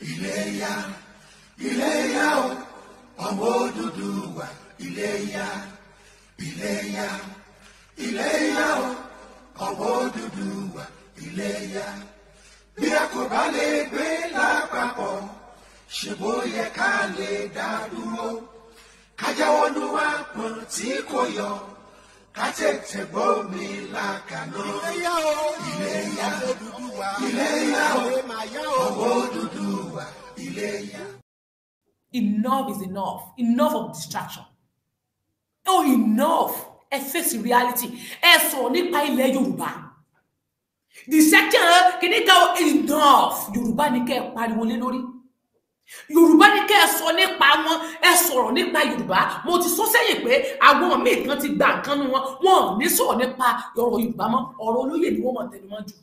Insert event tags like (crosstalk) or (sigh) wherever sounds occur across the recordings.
Iléyá Iléyá o ọmọ Odùduwà Iléyá Iléyá Iléyá o ọmọ Odùduwà Iléyá bí a kò bá lè gbé lápapọ̀ ṣe bó yẹ ká lè dá dúró ká jáwọ́ nú àpọ̀n tí kò yọ ká tètè gbómi làkàná. Iléyá o Iléyá Odùduwà Iléyá o o. ọmọ Odùduwà. Enough is enough. Enough of distraction. Oh enough. Ẹ face reality. Ẹ sọ̀rọ̀ nípa ilẹ̀ yorùbá. The second kìíní kan enough. Yorùbá ni kẹ́ ẹ pariwo lé lórí. Yorùbá ni kẹ́ ẹ sọ nípa wọn. Ẹ sọ̀rọ̀ nípa yorùbá. Mo ti sọ sẹ́yìn pé àwọn míì kan ti gba nǹkan nu wọn. Wọn ò ní sọ̀rọ̀ nípa ọ̀rọ̀ yorùbá mọ́. Ọ̀rọ̀ olóyè ni wọ́n mọ̀ tẹnu mọ́ jù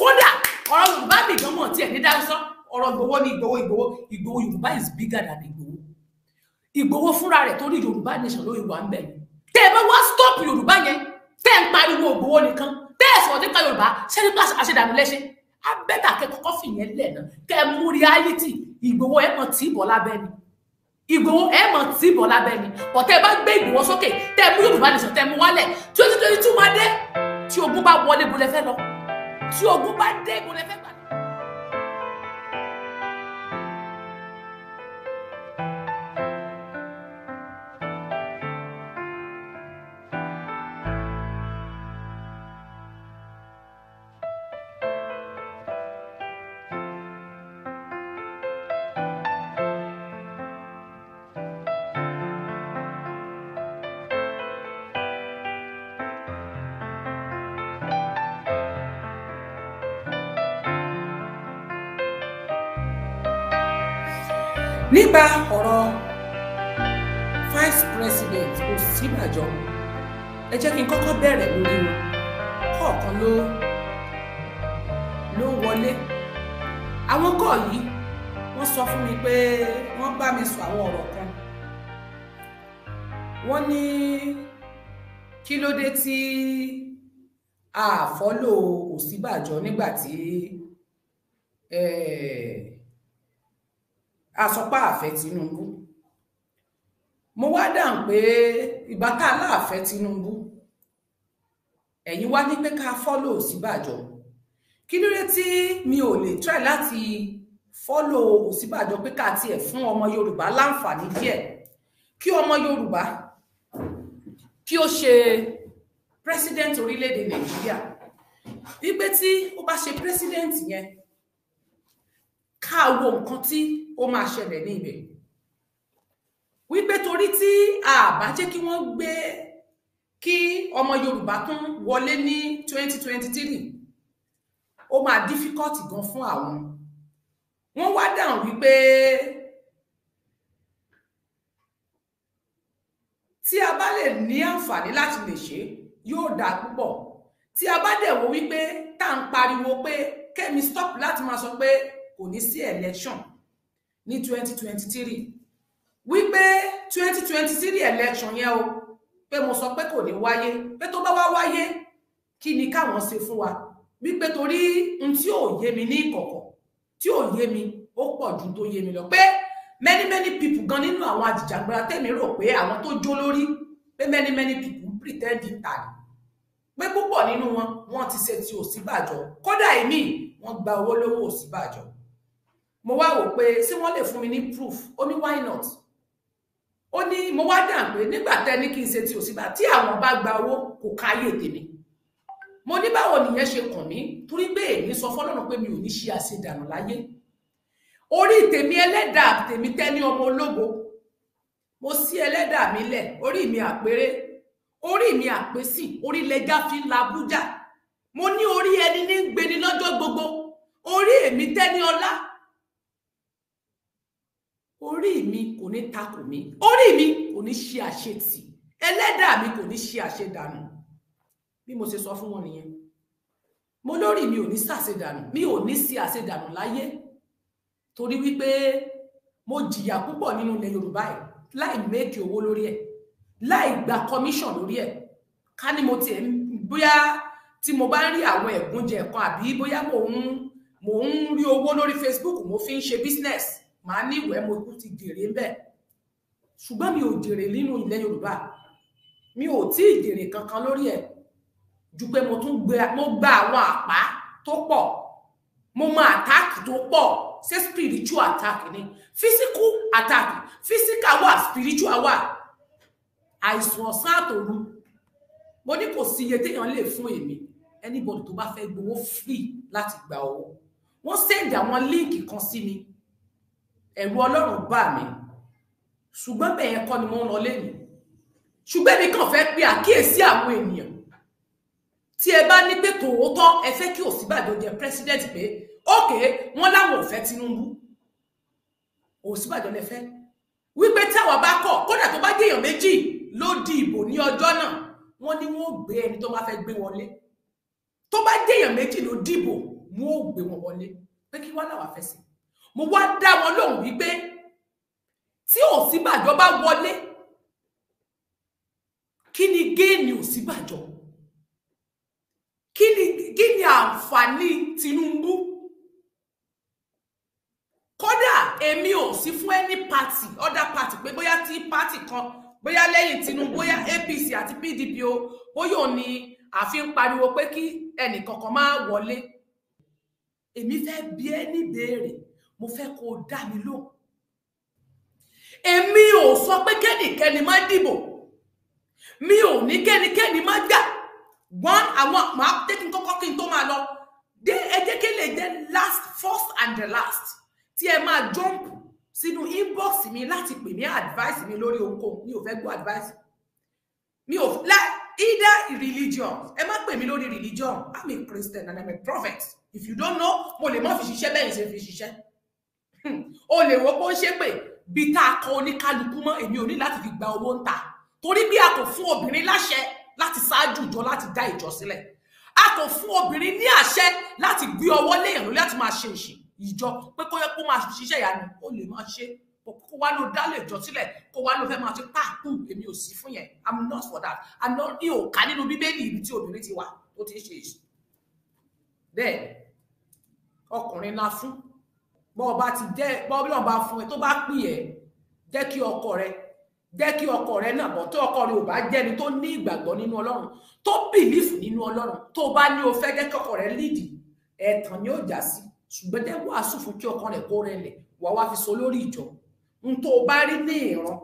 kódà ọ̀rọ̀ yorùbá mi gan mọ̀ tí ẹ̀ ní dáhùn sọ ọ̀rọ̀ ìgbòho ní ìgbòho ìgbòho ìgbòho yorùbá is bigger than ìgbòho. Ìgbòho fúnra rẹ̀ torí yorùbá nation ló wà ń bẹ̀ ni tẹ́ ẹ bá wá stop yorùbá yẹn tẹ́ ẹ ń pariwo ìgbòho nìkan tẹ́ ẹ sọ̀rọ̀ nípa yorùbá ṣẹ́ni pé àṣedànù lẹ́ṣẹ̀ á bẹ́tà kẹ́ kọ́kọ́ fìyẹn lẹ̀ náà. Kẹ́ ẹ mú reality ìgbòho ẹ̀ mọ̀ tí ìbọ̀ lábẹ́ ni. Ìgbòho ẹ̀ mọ̀ tí ìbọ̀ lábẹ́ ni. Ọ̀tẹ́ bá gbé ìgbòho sókè tẹ́ mú yorùbá nation tẹ́ mú wálẹ̀ twenty twenty two máa dé. Tí ogun bá wọlé bolẹ̀ fẹ́ lọ? Tí ogun bá dé bolẹ̀ fẹ́ gbà. Nípa ọ̀rọ̀ vice president Ọ̀ṣínbàjò ẹ jẹ́ kí n kọ́kọ́ bẹ̀rẹ̀ lórí wọn. Kọ̀ọ̀kan ló ló wọlé. Àwọn kọ̀ yìí wọ́n sọ fún mi pé wọ́n bá mi sọ àwọn ọ̀rọ̀ kan. Wọ́n ní kí ló dé tí a fọ́lò nígbà tí eh, àsọpá àfẹ Tinubu. Mo wá dáhùn pé ìgbà tá a láàfẹ Tinubu ẹ̀yin wá ní pé ká fọ́lò Ọ̀ṣínbàjò kí ló dé tí mi ò lè try láti fọ́lò Ọ̀ṣínbàjò pé ká tiẹ̀ fún ọmọ Yorùbá láǹfààní díẹ̀? Kí ọmọ Yorùbá kí ó ṣe president orílẹ̀-èdè Nàìjíríà. Wípé tí ó bá ṣe president yẹn ká wo nǹkan tí ó máa ṣẹlẹ̀ ní ibẹ̀ wípé torí tí a bá jẹ́ kí wọ́n gbé kí ọmọ Yorùbá tún wọlé ní 2023 ó máa difficult gan fún àwọn. Wọ́n wá dáhùn wípé tí a bá lè ní àǹfààní láti lè ṣe yóò dáa púpọ̀. Tí a bá dẹ̀ wo wípé tá à ń pariwo pé kẹ́mi stop láti máa sọ pé kò ní sí election ní 2023 wípé 2023 election yẹn o pé mo sọ pé kò ní wáyé pé tó bá wá wáyé kí ni káwọn ṣe fún wa? Wípé torí n tí ò yé mi ní ìkọ̀kọ̀ tí ò yé mi ó pọ̀ ju tó yé mi lọ. Pé many many people gan nínú àwọn àjìjàgbara tèmi rò pé àwọn tó jó lórí pé many many people pretend it tàbí pé púpọ̀ nínú wọn wọ́n ti ṣe ti Ọ̀ṣínbàjò kódà èmi wọ́n gba owó lọ́wọ́ Ọ̀ṣínbàjò mo wá wò pé ṣé wọ́n lè fún mi ní proof? Ó ní why not? Ó ní mo wá dà pé nígbà tẹ́ ní kí n ṣe ti Ọ̀ṣínbàjò tí àwọn bá gba owó kò káyè tèmi. Mo ní báwo nìyẹn ṣe kàn mí? Torí pé èmi sọ fọ́lọ́run pé mi ò ní ṣe àṣedànù láyé. Orí tèmi ẹlẹ́dàá tèmi tẹ́ni ọmọ ológo. Mo sí ẹlẹ́dàá mi lẹ̀ orí mi àpérè orí mi àpésì orí lẹjà fi ń la Àbújá mo ní orí ẹni ní gbeni lọ́jọ́ gbogbo. Orí èmi tẹ́ni ọlá orí mi kò ní takò mí. Orí mi kò ní ṣe àṣetì. Ẹlẹ́dàá mi kò ní ṣe àṣedànù. Bí mo ṣe sọ fún wọn nìyẹn. Mo lórí mi ò ní ṣàṣedànù. Mi ò ní ṣe àṣedànù láyé. Torí wípé mo jìyà púpọ̀ nínú ilẹ̀ Yorùbá ẹ̀ láì méèkì owó lórí ẹ̀ láì gba commission lórí ẹ̀. Ká ní mo tiẹ̀ bóyá tí mo bá rí àwọn ẹ̀gúnjẹ kan àbí bóyá mò ń mò ń rí owó lórí Facebook mo fi ń ṣe business màá ní ìwé mo kú ti jèrè ń bẹ̀. Ṣùgbọ́n mi ò jèrè nínú ilẹ̀ Yorùbá. Mi ò tí ì jèrè kankan lórí ẹ̀. Ju pé mo tún gba àwọn àpá tó pọ̀. Mo mọ àtáàkì tó pọ̀. Ṣé spiritual attack ni? Physical attack. Physical wà spiritual wà. Àìsàn ọ̀sán àtòru. Mo ní kò sí iye téèyàn lè fún èmi. Anybody tó bá fẹ́ gbowó free láti gba owó. Wọ́n send àwọn líǹkì kan sí mi ẹ̀rù ọlọ́run bà mí. Ṣùgbọ́n bẹ́ẹ̀ yẹn kọ́ ni mo ń lọ lẹ́nu ṣùgbọ́n èmi kàn fẹ́ pe àkíyèsí àwọn ènìyàn. Tí ẹ bá ní pé tòótọ́ ẹ fẹ́ kí Ọ̀ṣínbàjò jẹ president pé ókè wọ́n láwọn ò fẹ́ Tinubu. Ọ̀ṣínbàjò lẹ fẹ́. Wípé táwa bá kọ̀ kódà tó bá déèyàn méjì ló di ìbò ní ọjọ́ náà wọ́n ní wọ́n gbé ẹni tó bá fẹ́ gbé wọlé. Tó bá déèyàn méjì ló dìbò wọ́n ó gbé wọn wọlé. Pé kí wá làwa fẹ́ sí mo wá dá wọn lóhùn wípé tí Ọ̀ṣínbàjò bá wọlé kí ni géènì Ọ̀ṣínbàjò kí ni kí ni àǹfààní Tinubu? Kódà èmi ò sí fún any party other party pé bóyá tí party kan bóyá lẹ́yìn Tinubu bóyá APC àti PDP o bóyá ò ní àfi ń pariwo pé kí ẹnì kankan máa wọlé. Èmi fẹ́ bi ẹ́ ní ìbéèrè mo fẹ́ kó o dá mi lóhùn. Èmi ò sọ pé kẹ́nìkẹ́ni má dìbò. Mi ò ní kẹ́nikẹ́ni má gbà. One àwọn máa tẹ́kí kọ́kọ́ kí n tó máa lọ. Dé ẹ jẹ́ kí lè jẹ́ last first and the last. Tí ẹ máa jump sínú inbox mi láti pè mí advice mi lórí ohunkóhun. Mi ò fẹ́ gbọ́ advice. Mi ò la either religion. Ẹ má pè mí lórí religion. I'm a christian and i'm a prophet. If you don't know mo lè má fi ṣiṣẹ́ bẹ́ẹ̀ ṣe fi ṣiṣẹ́ o lè wo pé ó ṣe pé bí tá a kọ oníkálukú mọ́ èmi ò ní láti fi gba owó ń ta torí bí a kò fún obìnrin láṣẹ láti ṣáájú ìjọ láti dá ìjọ sílẹ̀. A kò fún obìnrin ní àṣẹ láti gbé ọwọ́ léèyàn lórí láti máa ṣe ìṣe ìjọ. Pé kó yẹ kó máa ṣiṣẹ́ ìyanu ó lè máa ṣe. Kó wá ló dá lè jọ sílẹ̀ kó wá ló fẹ́ máa ṣe pàápù èmi ò sí fún yẹn. I'm not for that. I'm not ní òkà nínú bíbélì ibi tí obìnrin ti wà tó ti ń ṣe èṣù bẹ́ẹ̀ ọkùnrin la fún bọ́ ọba ti jẹ́ bọ́ bí wọ́n bá fún ẹ tó bá pì ẹ́ jẹ́ kí ọkọ rẹ jẹ́ kí ọkọ rẹ náà bọ̀ tó ọkọ rẹ ò bá jẹ́ni tó ní ìgbàgbọ́ nínú ọlọ́run tó bìlífù nínú ọlọ́run tó bá ní o fẹ́ jẹ́ kí ọkọ rẹ lídì ẹ̀tàn ni ó já sí. Ṣùgbọ́n jẹ́ wàásù fún kí ọkọ rẹ kó rẹlẹ̀ wà wá fi so lórí ìjọ. N tó bá rí ní ìran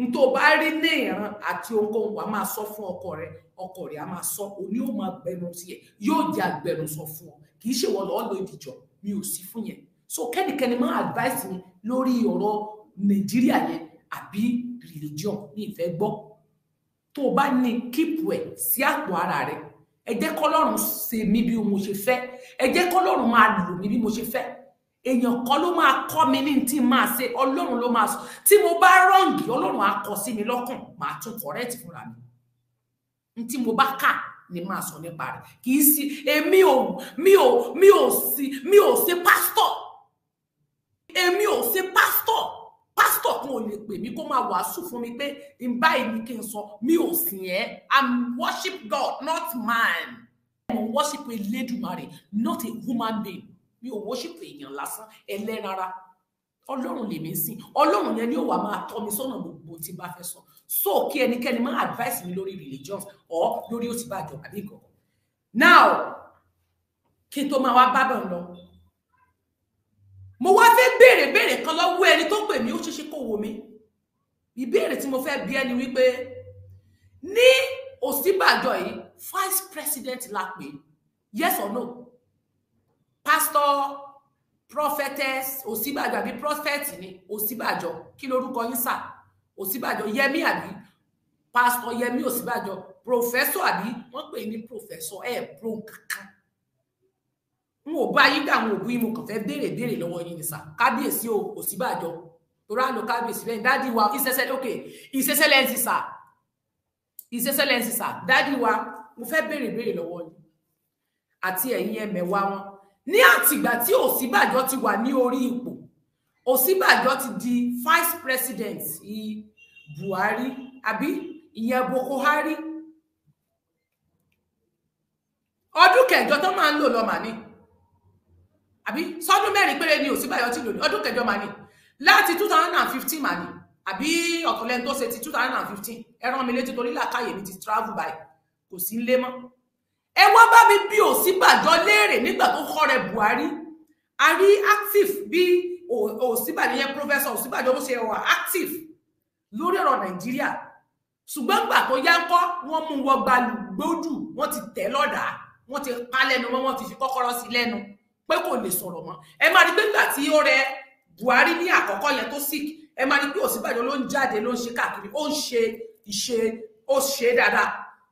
n tó bá rí ní ìran àti ohunkóhun wà máa sọ fún ọkọ rẹ ọkọ rẹ á máa sọ òní ó máa gbẹnu sí ẹ yóò jẹ agbẹnusọ fún ọ. Kì í lọ́ọ́ lo ìdìjọ mi ò sí fún yẹn so kẹ́nikẹ́ni máa advice mi lórí ọ̀rọ̀ nàìjíríà yẹn àbí religion ní ìfẹ́ gbọ́. Tó o bá ní kíìpù ẹ̀ sí àpò ara rẹ̀ ẹ jẹ́ kọ́lọ́run ṣe mí bí mo ṣe fẹ́ ẹ jẹ́ kọ́lọ́run máa lò mí bí mo ṣe fẹ́. Èèyàn kan ló máa kọ́ mi ní tí máa ṣe ọlọ́run ló máa sọ. Tí mo bá rọ́ǹgì ọlọ́run á kọ sí mi lọ́kàn máa tún correct fúnra mi. Ní tí mo bá kà ni máa sọ nípa rẹ̀. Kì í sí èmi ò mi ò mi ò sí mi ò ṣe pásítọ̀ èmi ò ṣe pásítọ̀ pásítọ̀ kan ò lè pè mí kó máa wàásù fún mi pé n báyìí ni kí n sọ mi ò sìn ẹ́. I'm worship God not man. Mo worship Elédùmarè not a human being. Mi ò worship èèyàn lásán ẹlẹ́rara. Ọlọ́run lèmi ń sìn. Ọlọ́run yẹn ni ó wà máa tọ́ mi sọ́nà gbogbo tí bá fẹ́ sọ. So kí ẹnikẹ́ni máa advice mi lórí religion or lórí Ọ̀ṣínbàjò àbí nǹkan now kí n tó máa wá bá bẹ̀ lọ mo wá fẹ́ béèrè béèrè kan lọ́wọ́ ẹni tó pè mí ó ṣeéṣe kó wo mi. Ìbéèrè tí mo fẹ́ bi ẹni wípé ní Ọ̀ṣínbàjò yìí vice president la pè. Yes or no? Pastor prophetess Ọ̀ṣínbàjò àbí prophet ni Ọ̀ṣínbàjò kí lorúkọ yín sà Ọ̀ṣínbàjò Yẹmí àbí? Pastor Yẹmí Ọ̀ṣínbàjò professor àbí? Wọ́n pè ní professor. Ẹ pro kankan n ò bá yín dàwọn òbí mo kàn fẹ́ béèrè béèrè lọ́wọ́ yín ni sà. Kábíyèsí o Ọ̀ṣínbàjò torí àlọ kábíyèsí lẹ́yìn dádì wa ìṣẹṣẹ lókè. Ìṣẹṣẹ lẹ́ǹsì sà. Ìṣẹṣẹ lẹ́ǹsì sà. Dádì wa mo fẹ́ béèrè béèrè lọ́wọ́ yín. Àti ẹ̀yin ẹmẹ̀wà wọn. Ní àtìgbà tí Ọ̀ṣínbàjò ti wà ní orí ipò Ọ̀ṣínbàjò ti di vice president Buhari àbí ìyẹn Boko Hari ọdún kẹjọ tó máa ń lò lọ màní àbí? Sọdún mẹ́rin péré ni Ọ̀ṣínbàjò ti lò ní ọdún kẹjọ màá ní. Láti two thousand and fifteen màá ní. Àbí ọ̀tọ̀lẹ́ni tó ṣe ti two thousand and fifteen? Ẹ rán mi létí torí làákàyè mi ti travel by. Kò sí lé mọ́. Ẹ wá bá mi bí Ọ̀ṣínbàjò léèrè nígbà tó kọ́ rẹ̀ Buhari. A rí active bí Ọ̀ṣínbàjò yẹn professor Ọ̀ṣínbàjò bó ṣe wà active lórí ọ̀rọ̀ Nàìjíríà. Ṣùgbọ́n gbà tó yá kọ́ wọ́n mú wọn gbalùgbójú wọ́n ti tẹ̀ lọ́dàá wọ́n ti pa lẹ́nu mọ́ wọ́n ti fi kọ́kọ́rọ́ sí lẹ́nu pé kò lè sọ̀rọ̀ mọ́. Ẹ máa rí pé nígbà tí ó rẹ Buhari ní àkọ́kọ́ yẹn tó sick ẹ máa rí pé Ọ̀ṣínbàjò ló ń jáde ló ń ṣe káàkiri ó ń ṣe ìṣe ó ṣe dáadáa.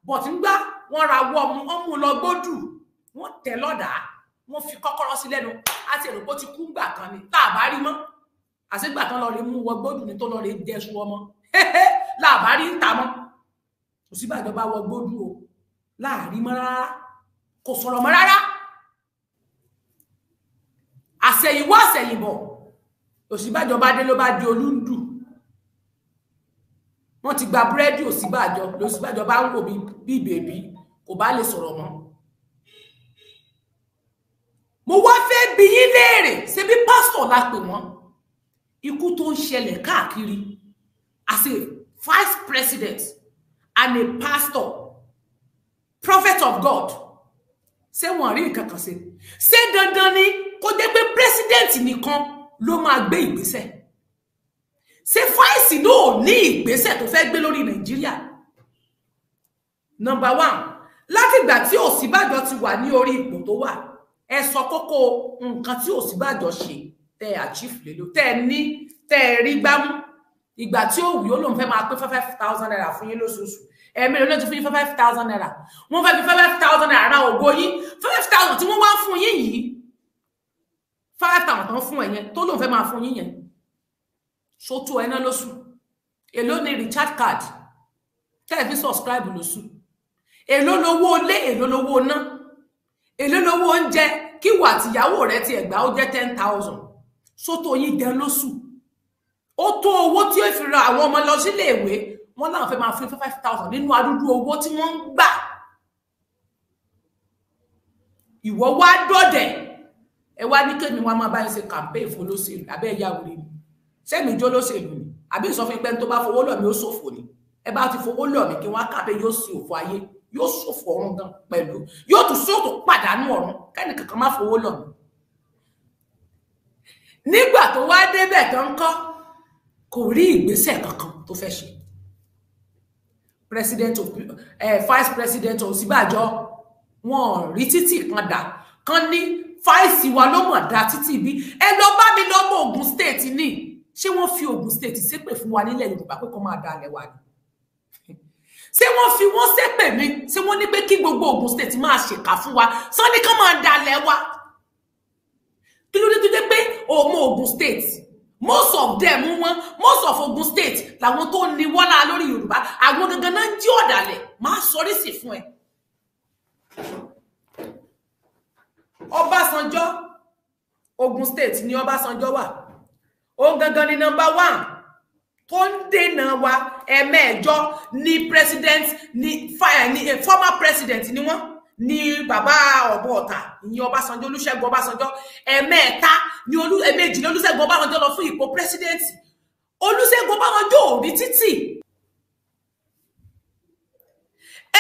Bọ̀t ńgbà wọ́n ra wọ́ ọmú ọmú lọ gbódù wọ́n tẹ̀ lọ́dàá wọ́n fi kọ́kọ́rọ́ sí lẹ́nu. Àti èrò pé ó ti kú gbà kan ni tá a bá rí mọ́. Àṣegbà kan lọ rí mú wọ gbódù ní tó lọ rí dẹ́sù ọmọ. (laughs) Láàbá rí ń ta mọ́. Ọ̀ṣínbàjò bá wọ gbódù o. Láàrí mọ́ rárá. Kò sọ̀rọ̀ mọ́ rárá àṣẹ̀yìnwó àṣẹ̀yìnbọ̀ Ọ̀ṣínbàjò bá dé ló bá di olúndù wọ́n ti gba búrẹ́dì Ọ̀ṣínbàjò l'Ọ̀ṣínbàjò bá ń wò bí bèbí kò bá lè sọ̀rọ̀ mọ́. Mo wá fẹ́ bi yín léèrè ṣe bí pásítọ̀ la pè wọ́n? Ikú tó ń ṣẹlẹ̀ káàkiri. As a vice president and a pastor prophet of God. Ṣé wọn rí nǹkan kan ṣe? Ṣé dandan ni kó jẹ́ pé president nìkan ló máa gbé ìgbésẹ̀. Fáìsì náà ní ìgbésẹ̀ tó fẹ́ gbé lórí nàìjíríà? Number one látìgbà tí òsínbàjò ti wà ní orí ipò tó wà ẹ sọ kókó nǹkan tí òsínbàjò ṣe tẹ achieve lélo tẹ ní tẹ rí gbámú ìgbà tí ó wù ó lòun fẹ́ máa pé five thousand naira fún yín lóṣooṣù. Ẹ̀mí ló fún yín five thousand naira. Wọ́n fẹ́ fi five thousand naira ra ògo yín. Five thousand tí wọ́n wá fún yín yìí five thousand tán fún ẹ yẹn tó lóun fẹ́ máa fún yín yẹn. Ṣótó ẹ náà lóṣù. Èló ni recharge card? Tẹ́ ẹ fi subscribe lóṣù. Èló lówó ilé èló lówó ná èló lówó oúnjẹ? Kí wà tìyàwó rẹ ti ẹgbàá ó jẹ́ ten thousand. Ṣótó yín gan lóṣù. Ó tó owó tí ó fi ra àwọn ọmọ lọ sílé ìwé. Wọn láwọn fẹ́ máa fún five thousand nínú adúdú owó tí wọ́n ń gbà. Ìwọ wá dọ̀dẹ̀ ẹ wá ní kémi wọn máa bá yín ṣe campaign fún olóṣèlú abẹ́ ẹ̀yà òrè ni. Sẹ́mi jó lóṣèlú ni? Àbí ìsọfún pé tó bá fowó lọ̀ mí ó ṣòfò ni? Ẹ bá ti fowó lọ̀ mí kí wọ́n campaign yóò sí òfò ayé yóò ṣòfò ọ̀run gan pẹ̀lú yóò tún ṣòfò pàdánù ọ̀run kẹ́ni kankan má fowó lọ̀ mí. nígbà tó wá débẹ̀ tó ń kọ́ kò rí ìgbésẹ̀ kankan tó fẹ́ ṣe. President eh, vice president Ọ̀ṣínbàjò wọn rí títì kan dà. Kan ní fáìsì wa ló mọ̀ dá títì bí. Ẹ lọ bá mi lọ́mọ Ògùn state ní ṣé wọ́n fi Ògùn state ṣépè fún wa nílẹ̀ Yorùbá pé kó máa dalẹ̀ wa ni? Ṣé wọ́n fi wọ́n ṣépè mi? Ṣé wọ́n ní pé kí gbogbo Ògùn state máa ṣèkà fún wa? Sọ́ni kán máa dalẹ̀ wa. Kí ló dé tó dé pé ọmọ Ògùn state? Most of them wọn. Most of Ogun State làwọn tó ní wọ́lá lórí Yorùbá. Àwọn gangan náà jí ọ̀dàlẹ̀. Máa sọrí sí fún ẹ. Ọbásanjọ́ Ogun State ni Ọbásanjọ́ wà. Òun gangan ni number one tó ń dènà wa ẹ̀mẹ́ẹ̀jọ ni president ni former president ni wọ́n ní bàbá ọ̀bọ ọ̀tà ìyẹn ọbásanjọ́ olúṣẹ́gun ọbásanjọ́. Ẹ̀mẹ́ẹ̀ta ní olú ẹ̀mẹ́jì ní olúṣẹ́gun ọbásanjọ́ lọ fún ipò pírẹsidẹ́ǹtì olúṣẹ́gun ọbásanjọ́ ò rí títì.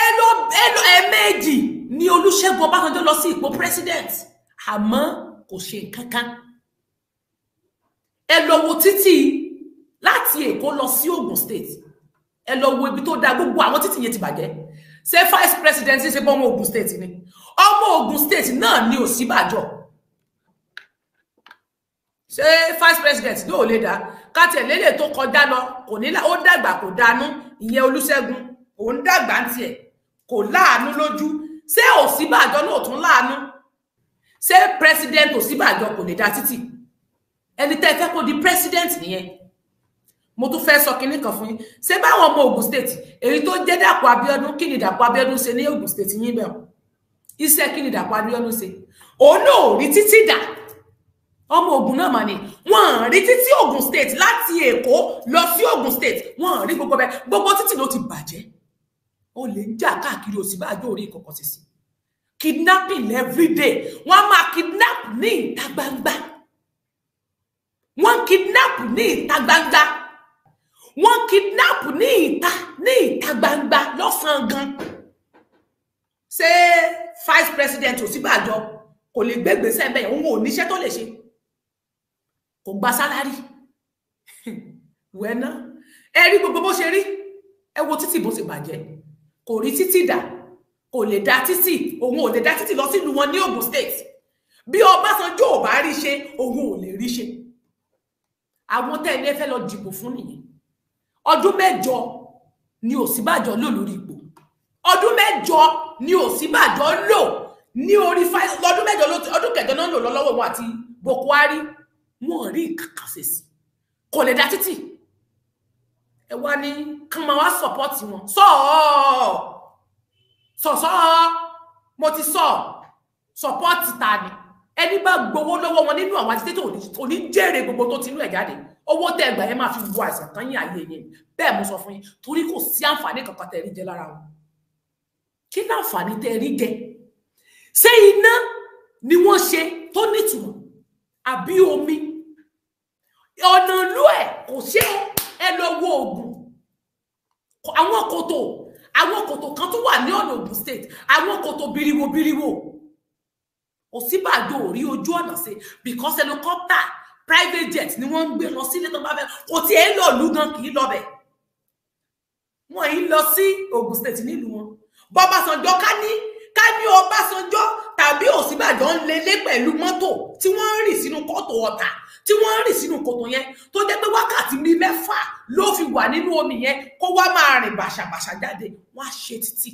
Ẹlọ ẹlọ ẹ̀mẹ́jì ní olúṣẹ́gun ọbásanjọ́ lọ sí ipò pírẹsidẹ́ǹtì àmọ́ kò ṣe kankan ẹ lọ wo títì láti èkó lọ sí Ògùn state. Ẹ lọ wo ibi tó dáa gbogbo àwọn títì yẹn ti bàjẹ́. Ṣé vice president ṣe bọ́ ọmọ Ògùn state ni? Ọmọ Ògùn state náà ni Ọ̀ṣínbàjò ṣé vice president ò lè dá? Káàtì ẹ̀lẹ́lẹ̀ tó kọjá lọ kò ní ó dàgbà kò dánú ìyẹn Olúṣẹ́gun òun dàgbà ń tiẹ̀. Kò láàánú lójú ṣé Ọ̀ṣínbàjò náà tún láàánú? Ṣé president Ọ̀ṣínbàjò kò lè dá títì? Ẹni tẹ́ ẹ fẹ́ kó di president nìyẹn. Mo tún fẹ́ sọ kinní kan fún yín. Ṣé báwọn ọmọ Ògùn state èyí tó jẹ́ Dàpọ̀ Abíọ́dún kí ni Dàpọ̀ Abíọ́dún ṣe ní Ògùn state yín bẹ́ẹ̀? Iṣẹ́ kí ni Dàpọ̀ Abíọ́dún ṣe? Òun náà ò rí títí dà. Ọmọ Ògùn náà mà ní wọn rí títí Ògùn state láti Èkó lọ sí Ògùn state. Wọn rí gbogbo bẹ́ẹ̀. Gbogbo títì ló ti bàjẹ́ ó lè ń jà káàkiri Ọ̀ṣínbàjò orí ìkọ̀kọ̀ sí sí. Kidnapping everyday wọ́n máa kidnap ní ìta gbangba. Wọ́n kidnap ní ìta gbangba. Wọ́n kidnap ní ìta ní ìta gbangba lọ́sàn-án gan. Ṣé vice president Ọ̀ṣínbàjò kò lè gbégbèsè bẹ́ẹ̀ òun ò níṣẹ́ tó lè ṣe. Kò gba sálárì. (laughs) Wẹ́ná ẹ rí gbogbo bó ṣe rí. Ẹ wo títì bó ṣe bàjẹ́ kò rí títì dà kò lè dá títì. Òun ò lè dá títì lọ sílùú wọn ní Ògùn state. Bí Ọbásanjọ́ ò bá rí ṣe òun ò lè rí ṣe. Àwọn tẹ́lẹ̀ fẹ́ lọ dìbò fún nìyẹn. Ọdún mẹ́jọ ni Ọ̀ṣínbàjò lò lórí ipò. Ọdún mẹ́jọ ni Ọ̀ṣínbàjò lò ní orí fáìlì. Lọ́dún mẹ́jọ ọdún kẹjọ náà lò lọ́wọ́ wọn àti Boko Haram. Wọn rí kankan ṣe sí kò lè dá títì ẹ wá ní kán máa wá sọpọ́ọ̀tì wọn. Sọ́ọ̀ sọ̀sọ́ mo ti sọ. Sọpọ́ọ̀tì ta ni? Ẹni bá gbowó lọ́wọ́ wọn nínú àwọn àtìtẹ́tẹ̀ òní jèrè gbogbo tó ti inú ẹ̀ jáde. Owó tẹ́ ẹgbà yẹn máa fi wo àìsàn kan yín ayé yẹn. Bẹ́ẹ̀ mo sọ fún yín torí kò sí àǹfààní kankan tẹ́ rí jẹ lára wọn. Kí láǹfààní tẹ́ rí jẹ? Ṣé iná ni wọ́n ṣe tó nítumọ̀? Àbí omi? Ọ̀nà ìlú ẹ̀ kò ṣe ẹ lọ wo oògùn àwọn kòtò àwọn kòtò kan tó wà ní ọ̀nà Ògùn state àwọn kòtò biriwo biriwo. Ọ̀ṣínbàjò ò rí ojú ọ̀nà sí because helicopter private jet ni wọ́n ń gbé lọ sílé tó bá fẹ́. Kò tí ẹ lọ lù gan kì í lọ bẹ̀. Wọ́n yìí lọ sí Ògùn state nílùú wọn. Bọ́básanjọ́ ká ní ká ní Ọbásanjọ́ tàbí Ọ̀ṣínbàjò ń lélé pẹ̀lú mọ́tò tí wọ́n ń rìn sínú kòtò ọ̀tà tí wọ́n ń rìn sínú kòtò yẹn tó jẹ́ pé wákàtí bíi mẹ́fà ló fi wà nínú omi yẹn kó wá máa rìn bàṣàbàṣà jáde wọ́n á ṣe títì.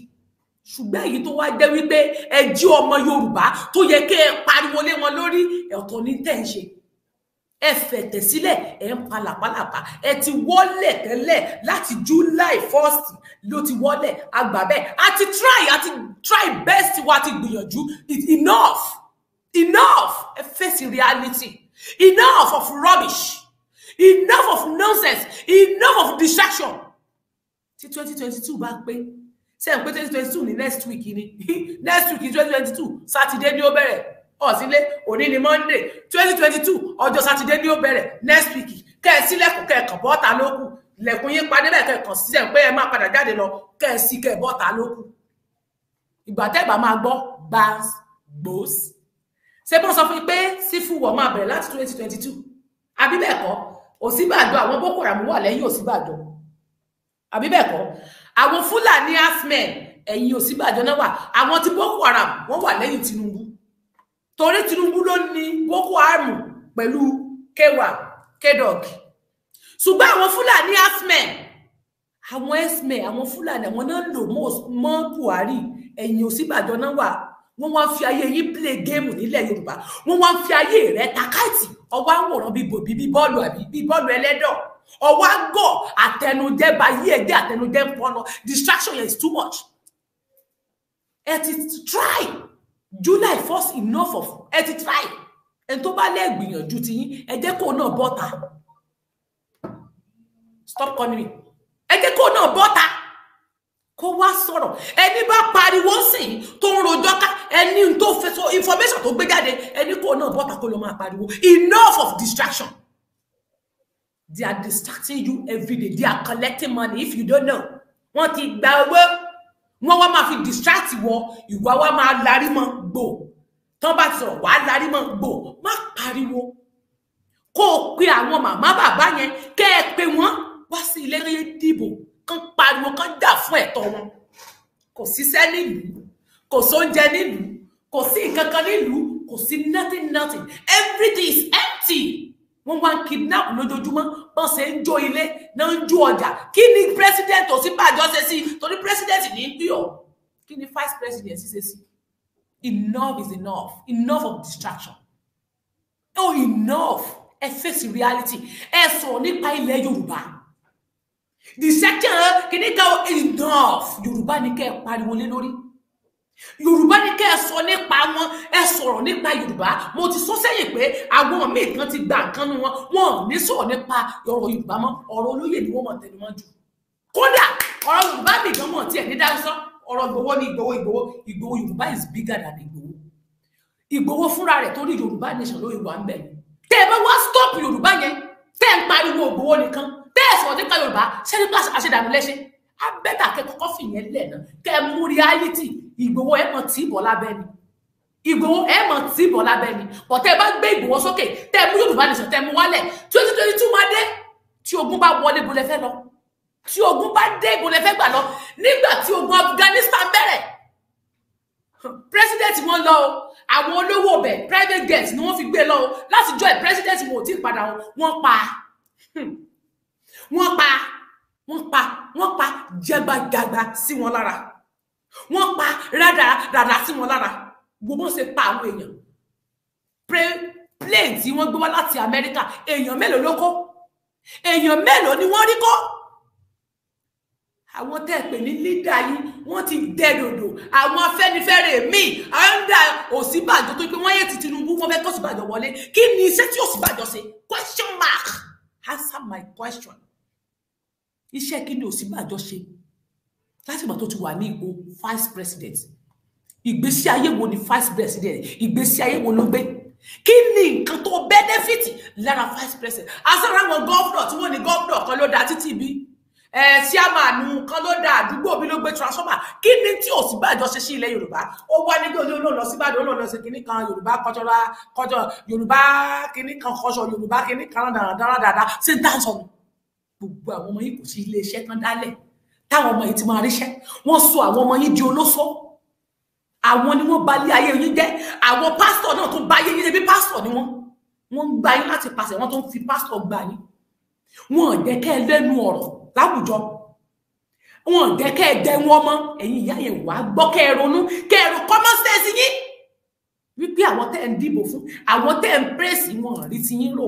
Ṣùgbọ́n èyí tó wá jẹ́ wípé ẹ jí ọmọ Yorùbá tó yẹ kí ẹ pariwo lé wọn lórí ọ̀tọ̀ ní tẹ̀ ń ṣe ẹ fẹ̀tẹ̀ sílẹ̀ ẹ ń pa làpálàpá. Ẹ ti wọ́lẹ̀ tẹ́lẹ̀ láti July first ló ti wọ́lẹ̀. Àgbà bẹ́ẹ̀. A ti try a ti try best wa ti gbìyànjú. It's enough. Enough. Ẹ face reality. Enough of rubbish. Enough of nonsense. Enough of distraction. Tí twenty twenty two bá pé sẹ́yìn pé twenty twenty two ní next week ni? (laughs) Next week twenty twenty two. Saturday ni ó bẹ̀rẹ̀ ọ̀sílẹ̀ òní ni monday twenty twenty two ọjọ́ sátidé ni ó bẹ̀rẹ̀ next week kẹ́ ẹ sílẹ̀kùn kẹ́ ẹ kàn bọ́ta lókù. Lẹ̀kùn yín padà bẹ́ẹ̀ kẹ́ ẹ kàn sílẹ̀ pé ẹ máa padà jáde lọ kẹ́ ẹ sí kẹ́ ẹ bọ́ta lókù. Ìgbà tẹ́gbà máa gbọ́ gbàs gbòs. Ṣé bọ́n sọ fún yín pé sífù wọ̀ máa bẹ̀rẹ̀ láti twenty twenty two àbí bẹ́ẹ̀ kọ́ Ọ̀ṣínbàjò àwọn boko haram wà lẹ́yìn Ọ̀ṣínbàjò àbí bẹ́ẹ̀ kọ́ àwọn fúlàní asmen ẹ̀yìn Ọ̀ṣínbàjò náà wà. Àwọn tí boko haram wọ́n wà lẹ́yìn Tinubu torí Tinubu ló ní Boko Haram pẹ̀lú kewa kedog ṣùgbọ́n àwọn Fúlàní asmen àwọn esmen àwọn Fúlàní àwọn náà lò mọ́ Buhari. Ẹ̀yìn Ọ̀ṣínbàjò náà wà. Wọ́n wá fi ayé yìí play game nílẹ̀ Yorùbá. Wọ́n wá fi ayé rẹ̀ takáìtì ọwọ́ àwòrán bíi bòbí bíi bọ́ọ̀lù àbí bíi bọ́ọ̀lù ẹlẹ́dọ̀. Ọwọ́ àgọ́ àtẹnujẹ bá yí ń pọnà distraction is too much. Ẹ ti try july first enough of ẹ ti try ẹni tó bá lè gbìyànjú ti yín ẹ jẹ́ kó náà bọ́ta. Stop calling me ẹ jẹ́ kó náà bọ́ta. Kó wá sọ̀rọ̀. Ẹni bá pariwo sìn tó ń rojọ́ ká ẹni tó fẹ́ information tó gbé jáde ẹni kó náà bọ́ta kó lọ máa pariwo. Enough of distraction. They are distracting you every day. They are collecting money. If you don't know wọ́n ti gba owó wọ́n wá máa fi distract wọ ìwà wa máa larí mọ́ gbò. Tán bá ti sọ̀rọ̀ wàá larí mọ́ gbò. Má pariwo. Kó o pe àwọn màmá bàbá yẹn kẹ́ ẹ pé wọ́n wá sí ilé dìbò. Kán pariwo kán jà fún ẹ̀tọ́ wọn. Kò síṣẹ́ nílùú kò sóúnjẹ nílùú kò sí nǹkan kan nílùú kò sí nothing nothing. Everything is empty wọ́n wá ń kidnap lójoojúmọ́. Wọ́n ṣe ń jó ilé náà ń jó ọjà. Kí ni president Ọ̀ṣínbàjò ṣe sí? Torí president ní bí ọ kí ni vice president ṣe sí? Enough is enough. Enough of distraction. Oh enough. Ẹ face reality. Ẹ sọ̀rọ̀ nípa ilẹ̀ Yorùbá. The second kìíní kan enough. Yorùbá ni kẹ́ ẹ pariwo lé lórí yorùbá ní kẹ́ ẹ sọ nípa wọn ẹ sọ̀rọ̀ nípa yorùbá. Mo ti sọ sẹ́yìn pé àwọn míì kan ti gba nǹkan nu wọn. Wọn ò ní sọ̀rọ̀ nípa ọ̀rọ̀ yorùbá mọ́. Ọ̀rọ̀ olóyè ni wọ́n mọ̀ tẹnu mọ́ jù. Kódà ọ̀rọ̀ yorùbá mi gan mọ̀ tiẹ̀ ní dáńsọ́ ọ̀rọ̀ ìgbòho ní ìgbòho ìgbòho. Ìgbòho yorùbá is bigger than ìgbòho. Ìgbòho fúnra rẹ̀ torí yorùbá nation ló ìwà ń bẹ̀ ni tẹ́ ẹ bá wá stop yorùbá yẹn tẹ́ ẹ ń pariwo ìgbòho nìkan tẹ́ ẹ sọ̀rọ̀ nípa yorùbá ṣẹ́ni pé àṣedànù lẹ́ṣẹ̀ abẹ́tà kẹ́ kọ́kọ́ fìyẹn lẹ̀ náà. Kẹ́ ẹ reality ìgbòho ẹ̀ mọ̀ tí ì bọ̀ lábẹ́ ni. Ìgbòho ẹ̀ mọ̀ tí ì bọ̀ lábẹ́ ni. Bọ̀ tẹ́ ẹ bá gbé ìgbòho sókè tẹ́ mú yorùbá nation tẹ́ ẹ mú wálẹ̀ twenty twenty two máa dé tí ogun bá wọlé bolẹ̀ fẹ́ lọ. Tí ogun bá dé bolẹ̀ fẹ́ gbà lọ. Nígbà tí ogun afghanistan bẹ̀rẹ̀ president wọn lọ o. Àwọn olówó ọbẹ private jet ni wọn fi gbé lọ o. Láti jọ ẹ president wọn ò tí ì padà wọn pa. Wọn pa. Wọn pa. Wọn pa. Jẹgbajàgba sí wọn lára wọn pa rádaràdà sí wọn lára. Gbogbo ṣe pa àwọn èèyàn. Plane tí wọn gbé wá láti amẹ́ríkà èèyàn mélòó ló kó? Èèyàn mélòó ni wọ́n rí kó? Àwọn tẹ́ ẹ pè ní lídà yìí wọ́n ti dẹdòdò àwọn afẹ́nifẹ́re míì àńdà òsínbàjò tó pé wọ́n yẹ ti Tinubu wọ́n fẹ́ kó Ọ̀ṣínbàjò wọlé. Kí ni iṣẹ́ tí Ọ̀ṣínbàjò ṣe? Question mark. Answer my question. Iṣẹ́ kí ni Ọ̀ṣínbàjò ṣe láti ìgbà tó ti wà ní ipò vice president ìgbésí ayé wo ni vice president ìgbésí ayé wo ló gbé? Kí ni nǹkan tó benefit lára vice president? Asára àwọn gọ́ọ̀nà tí wọ́n ní gọ́ọ̀nà kan ló da títì bí. Ẹ síàmàánú kan ló da àdúgbò bí ló gbé transformer. Kí ni tí Ọ̀ṣínbàjò ṣe sí ilẹ̀ Yorùbá? Ó wá níjọ́ ní olóòlò síbàdàn olóòlò sí kinní kan Yorùbá kọjọra kọjọ Yorùbá kinní kan kọjọ Yorùbá kinní kan dáradára ṣé ń tà sọ gbogbo àwọn ọmọ yìí kò sí iléeṣẹ́ kan dálẹ̀ táwọn ọmọ yìí ti máa ríṣẹ́. Wọ́n sọ àwọn ọmọ yìí di olóṣó. Àwọn ni wọ́n bà ilé ayé yín jẹ́. Àwọn pásítọ̀ náà tún bà ayé yín bí pásítọ̀ ni wọ́n. Wọ́n ń gba yín láti pàṣẹ wọ́n tún fi pásítọ̀ gbà yín. Wọn ò jẹ́ kẹ́ ẹ lẹ́nu ọ̀rọ̀ láwùjọ. Wọn ò jẹ́ kẹ́ ẹ dẹ wọn mọ́ ẹ̀yin ìyá yẹn wàá gbọ́ kẹ́ ẹ ronú kẹ́ ẹ rò common sense yín. Wípé àwọn tẹ́ ẹ ń dìbò fún àwọn tẹ́ ẹ ń pírèsì wọn rí ti yín rò.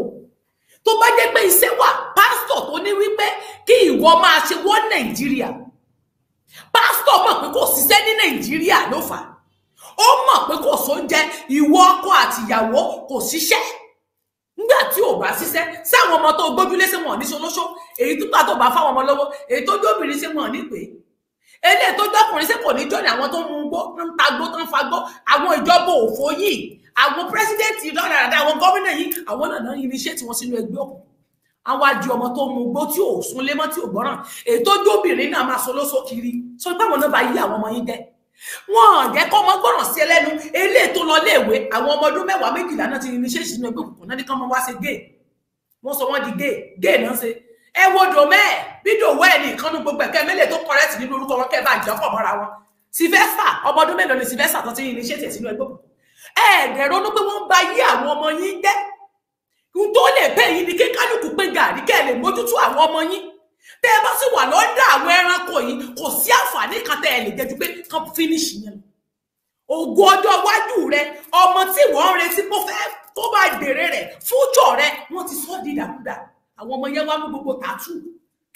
Tó bá jẹ́ pé iṣẹ́ wà pásítọ̀ tó ní wípé kí ìwọ máa ṣe wọ́n nàìjíríà. Pásítọ̀ mọ̀ pé kò ṣiṣẹ́ ní nàìjíríà ló fà ó mọ̀ pé kò sóúnjẹ ìwọ ọkọ àtìyàwó kò ṣiṣẹ́. Nígbà tí ò bá ṣiṣẹ́ sáwọn ọmọ tó gbójúlé sí wọn ní ṣolóṣó? Èyí tó gbà tó bá fáwọn ọmọ lọ́wọ́ èyí tó jóbìnrin sí wọn ní pé eléyìí tó jọkùnrin sí kò ní jọ ní àwọn tó mú gbó ń ta gbó tó ń fa gbó àwọn ìjọba òfò yìí àwọn pírẹsidẹ́ǹtì lọ́dàdà àwọn gómìnà adi ọmọ tó mú gbó tí ò sún lé mọ́ tí ò gbọ́ràn. Èyí tó jóbìnrin náà máa ṣolóṣó kiri. Sọ pé àwọn náà bá yí àwọn ọmọ yín jẹ́. Wọn jẹ́ kọ́ ọmọ gbọ́ràn sí ẹlẹ́nu eléyìí tó lọ léèwé àwọn ọmọ ọdún mẹ́wàá méjìlá náà ti ní iṣẹ́ ìṣúná ẹgbẹ́ òkùnkùn náà ní kán mọ́ wá ṣe géè wọ́n sọ wọ́n di géè géè náà ṣe. Ẹ wo dòmẹ́ bí dòwẹ́ ẹ̀ ní ìkànnì gbogbo ẹ̀kẹ́ mẹ́lẹ̀ tó kọ́rẹ́tì nínú orúkọ wọn kẹ́ bá ìjọpọ̀ mọ́ra wọn. Sylvester ọmọ ọdún mélòó ni Sylvester tó ti ní iṣẹ́ sínú ẹgbẹ́ òkùnkùn? Ẹ̀ẹ́dẹ̀ ronú pé wọ́n ba yí àwọn ọmọ yín jẹ́ n tó lè bẹ́ẹ̀ yín ni kí kálukú pé gàrí kẹ́ ẹ lè mójútó àwọn ọmọ yín. Tẹ́ ẹ bá sì wà lọ́dọ̀ àwọn ẹranko yìí kò sí àǹfààní kan tẹ́ ẹ lè jẹ́ ju pé kán finish yẹn ògùn ọjọ́ iwájú rẹ ọmọ tí wọ́n ń retí kó fẹ́ kó bá dèrè rẹ̀ fújọ rẹ wọ́n ti sọ́ di dàkúdà àwọn ọmọ yẹn wá mú gbogbo tààtù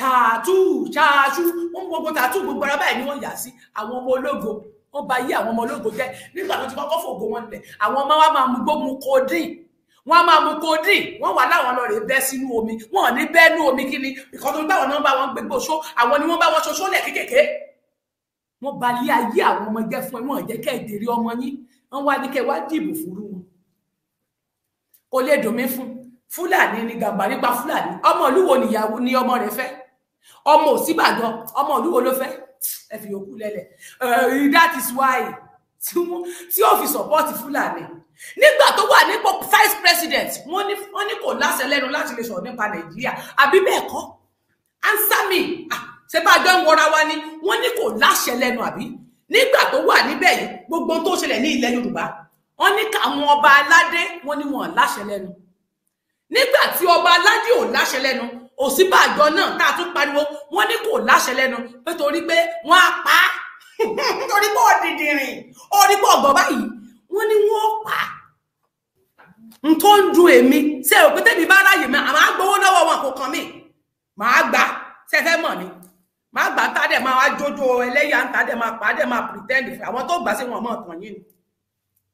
tààtù ṣáàṣù wọ́n mú gbogbo tààtù gbogbo ara báyìí ni wọ́n yà sí. Àwọn ọmọ ológo wọ́n bá yí àwọn ọmọ ológo jẹ́. Nígbà tó ti kọ́kọ́ fògo wọn lẹ̀ àwọn ọmọ wa máa mú gbó mu wọ́n máa mu codeine. Wọ́n wà láwọn lọ rè bẹ́ sínú omi. Wọ́n ò ní bẹ́ nú omi kíni. Ìkan tó ń báwọn náà bá wọn gbégbó ṣó àwọn ni wọ́n bá wọn ṣoṣó lẹ̀ kékèké wọ́n ba lé ayé àwọn ọmọ jẹ́ fún ẹ. Wọ́n jẹ́ kẹ́ ìdèrè ọmọ yín. Wọ́n wá ní kẹ́ wá dìbò fúru wọn. Kò lè dùn mí fún. Fúlàní ni gàmbàrí pa fúlàní. Ọmọ olúwo nìyàwó ni ọmọ rẹ̀ fẹ́? Ọmọ òsínbàjò ọmọ olúwo ló fẹ́? Ẹ fi yòókù lẹ́lẹ̀. That is why tí ó fi support fúlàní nígbà tó wà nípò vice president wọ́n ní wọ́n ní kò láṣẹ lẹ́nu láti lè sọ̀rọ̀ nípa nàìjíríà. Àbí bẹ́ẹ̀ kọ́? Answer me. Ṣé bá a jọ ń wọra wa ni? Wọ́n ní kò láṣẹ lẹ́nu àbí? Nígbà tó wà níbẹ̀ yìí gbogbo tó ṣẹlẹ̀ ní ilẹ̀ yorùbá wọ́n ní káwọn ọba aládé wọ́n ní wọn láṣẹ lẹ́nu. Nígbà tí ọba aládé ò láṣẹ lẹ́nu òsínbàjò náà tá a tún pariwo wọ́n ní kò láṣẹ lẹ́nu. Nítorí pé wọ́n á pa á. (laughs) Nítorí pé òdìdìrìn orí pé ọgbọ báyìí wọ́n ní wọ́n pa. N tó ń dun èmi ṣé o pé tèmi bá ráyè mi àmọ́ agbowó lọ́wọ́ wọn kò kàn mí. Màá gbà ṣe fẹ́ mọ̀ ni? Màá gbà tá dẹ̀ máa wá jójó ẹlẹ́yà ń ta dẹ̀ máa pa dẹ̀ máa pretend fún àwọn tó gbà sí wọn mọ̀ tàn yín ni.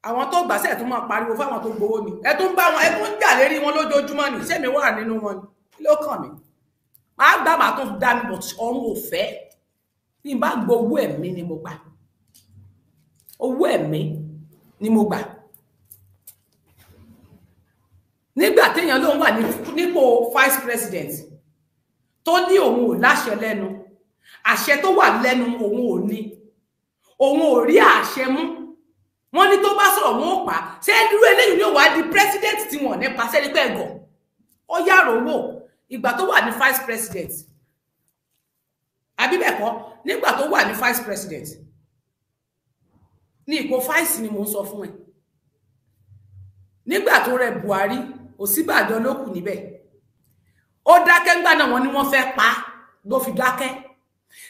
Àwọn tó gbà sí ẹ̀ tún máa pariwo fáwọn tó gbowó ni. Ẹ tún bá wọn ẹ tún jà lérí wọn lójoojúmọ́ ni. Ṣé mi wà nínú wọn ni? Kí ló kàn mí? Màá gbà màá tún dá mi bọ̀ ọ̀run ò fẹ́. Bí n bá gbowó ẹ̀mí ni mo gbà. Owó ẹ̀mí ni mo gbà. Nígbà téèyàn lóun wà nípò vice president tó ní òun ò láṣẹ lẹ́nu àṣẹ tó wà lẹ́nu òun ò ní. Òun ò rí àṣẹ mú. Wọ́n ní tó bá sọ̀rọ̀ wọn ò pa. Ṣé dúró eléyìí yóò wá di president tí wọ́n nípa sẹni pẹ gọ? Ó yàrá owó ìgbà tó wà ní vice president. Àbí bẹ́ẹ̀ kọ́? Nígbà tó wà ní vice president ní ipò vice ni mò ń sọ fún ẹ. Nígbà tó rẹ Buhari Ọ̀ṣínbàjò ló kù níbẹ̀. Ó dákẹ́ ńgbà náà wọ́n ní wọ́n fẹ́ pa ló fi dákẹ́.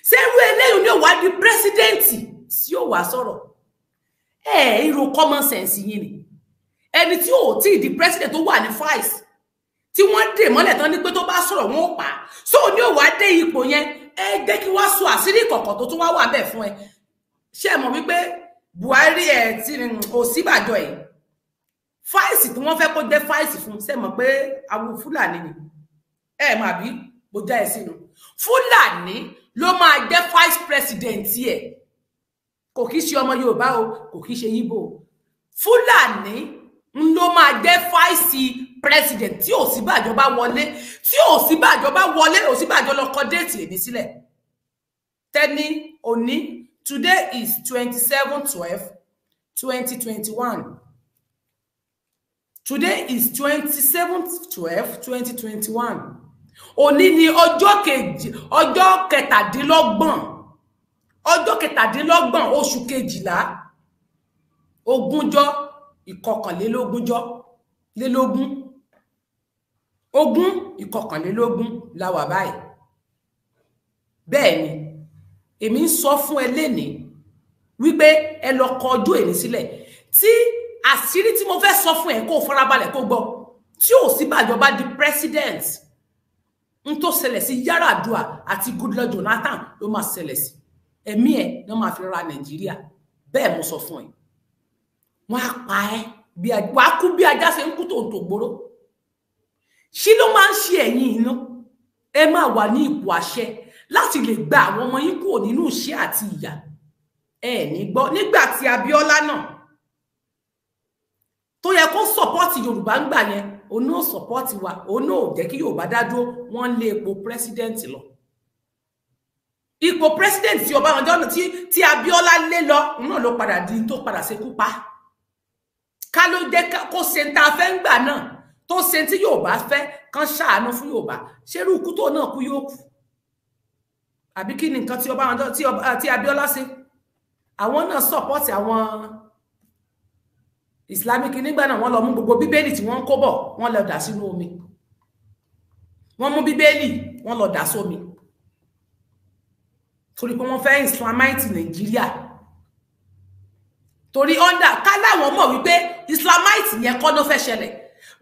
Ṣé irú eléyìí ni ó wá di pírẹsidẹ́ǹtì tí ó wá sọ̀rọ̀? Ẹ irú common sense yín ni. Ẹni tí ò tí ì di president tó wà ní vice tí wọ́n dè mọ́lẹ̀ tán ní pé tó bá sọ̀rọ̀ wọn ò pa so ní ò wá dé ipò yẹn ẹ jẹ́ kí wọ́n sọ àṣírí ìkọ̀kọ̀ tó tún wá wà bẹ́ẹ̀ fún ẹ. Ṣé ẹ mọ̀ wípé Buhari ẹ ti Ọ̀ṣínbàjò yìí fáìsì tí wọ́n fẹ́ kó jẹ́ fáìsì fún ṣé mọ̀ pé àwọn Fúlàní ni? Ẹ mà bí mo já ẹ sínú. Fúlàní ló máa jẹ́ vice president ẹ̀. Kò kí ṣe ọmọ Yorùbá o kò kí ṣe Yíbò Fúlàní ń ló máa jẹ́ vice president. Tí Ọ̀ṣínbàjò bá wọlé tí Ọ̀ṣínbàjò bá wọlé Ọ̀ṣínbàjò lọ kọ déètì èmi sílẹ̀. Tẹ́ni òní today is twenty seven twelve twenty twenty one today is twenty seven twelve twenty twenty one òní ni ọjọ́ kejì ọjọ́ kẹtàdínlọ́gbọ̀n. Ọjọ́ kẹtàdínlọ́gbọ̀n oṣù kejìlá. Ogúnjọ́ ìkọkànlélógúnjọ́ lélógún. Ogún ìkọkànlélógún la wà báyìí. Bẹ́ẹ̀ ni èmi ń sọ fún ẹ lénìí wípé ẹ lọ kọ ọjọ́ èní sílẹ̀. Tí àṣírí tí mo fẹ́ sọ fún ẹ kó farabalẹ̀ kó gbọ́. Tí Ọ̀ṣínbàjò bá di president. N tó ṣẹlẹ̀ sí Yar'Adua àti Goodluck Jonathan ló máa ṣẹlẹ̀ sí. Ẹ̀mí ẹ̀ ló máa fi ra Nàìjíríà. Bẹ́ẹ̀ mo sọ fún ẹ. Wọ́n á pa ẹ́ wàá kú bí ajá ṣe ń kú tòǹtò gbòòrò. Ṣí ló máa ń ṣe ẹ̀yìn iná ẹ máa wà ní ipò àṣẹ láti lè gba àwọn ọmọ yín kúrò nínú ìṣẹ́ àti ìyà. Ẹ ní gbọ́. Nígbà tí Abíọ́lá náà tó yẹ kó sọpọ́ọ̀tì Yorùbá ń gbà yẹn òun náà sọpọ́ọ̀tì wa. Òun náà ò jẹ́ kí Yorùbá dá dúró. Wọ́n lé epo pírẹsidẹ́ǹtì lọ. Ipò pírẹsidẹ́ǹtì tí Ọbásanjọ́ náà tí Abíọ́lá lé lọ òun náà ló padà di tó padà ṣekú pa. Ká ló jẹ́ kó ṣe ń ta fẹ́ ń gbà náà tó ṣe tí Yorùbá fẹ́ kán ṣàánú fún Yorùbá. Ṣerú ikú náà kú yóò kú àbí kí ni nǹkan tí Ọbásanjọ́ tí Abíọ́lá ṣe? Àwọn náà sọpọ́ọ̀tì àwọn islamic nígbà náà wọ́n lọ mú gbogbo bíbélì tí wọ́n ń kó bọ̀ wọ́n lọ dà sínú omi. Wọ́n mú bíbélì wọ́n lọ dà sómi. Torí pé wọ́n fẹ́ islamite nàìjíríà torí under ká láwọn mọ̀ wípé islamite yẹn kọ́ ló fẹ́ ṣẹlẹ̀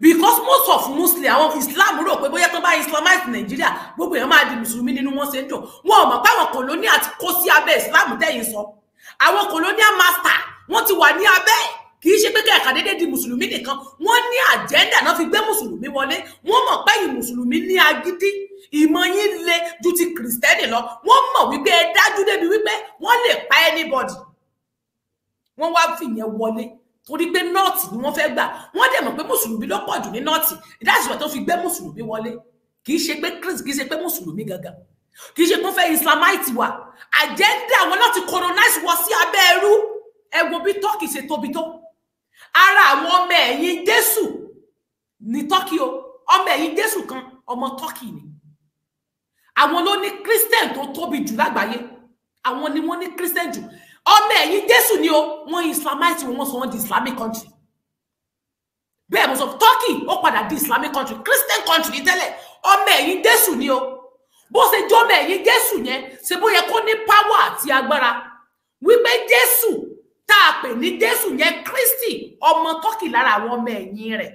because most of muslim àwọn islam rò pé bóyá tó bá islamite nàìjíríà gbogbo èèyàn máa di mùsùlùmí nínú wọn ṣe ń dùn wọn ò mọ̀ pé àwọn colonial ti kó sí abẹ́ islam tẹ́yìn sọ. Àwọn colonial master wọ́n ti wà ní abẹ́. Kì í ṣe pé kẹ̀kà déédéé di mùsùlùmí nìkan. Wọ́n ní àjẹ́ndà náà fi gbé mùsùlùmí wọlé. Wọ́n mọ̀ pé yìí mùsùlùmí ní agídí. Ìmọ̀ yín le ju ti kìrìsìtẹ́nì lọ. Wọ́n mọ̀ wípé ẹ dájú débi wípé wọ́n lè pa anybody. Wọ́n wá fìyẹn wọlé torí pé nọ́ọ̀tì ni wọ́n fẹ́ gbà. Wọ́n dẹ̀ mọ̀ pé mùsùlùmí ló pọ̀ jù ní nọ́ọ̀tì. Ìdásíwọ̀ tó fi gbé mùsùlùmí wọlé. Kì í ṣe pé kì í ṣe pé mùsùlùmí gangan. Kì í ṣe pé wọ́n fẹ́ islamite wà àjẹ́ndà wọn láti colonize wọ sí abẹ́ ẹrú. Ẹ wo bí tọ́kì ṣe tóbi tó. Ara àwọn ọmọ ẹ̀yìn jésù ní tọ́kì o. Ọmọ ẹ̀yìn jésù kan ọmọ tọ́kì ni. Àwọn ló ní christian tó tóbi jù lágbàáyé. Àwọn ni wọ́n ní christian jù ọmọ ẹ̀yìn jésù ni o. Wọ́n islamite wọ́n sọ wọ́n di islamic country. Bẹ́ẹ̀ mo sọ tọ́kì ó padà di islamic country christian country ní tẹ́lẹ̀. Ọmọ ẹ̀yìn jésù ni o. Bó ṣe jẹ́ ọmọ ẹ̀yìn jésù yẹn ṣe bó yẹ kó ní power àti agbára. Wípé jésù tá a pè ní jésù yẹn kristi ọmọ tọ́kì lára àwọn ọmọ ẹ̀yìn rẹ̀.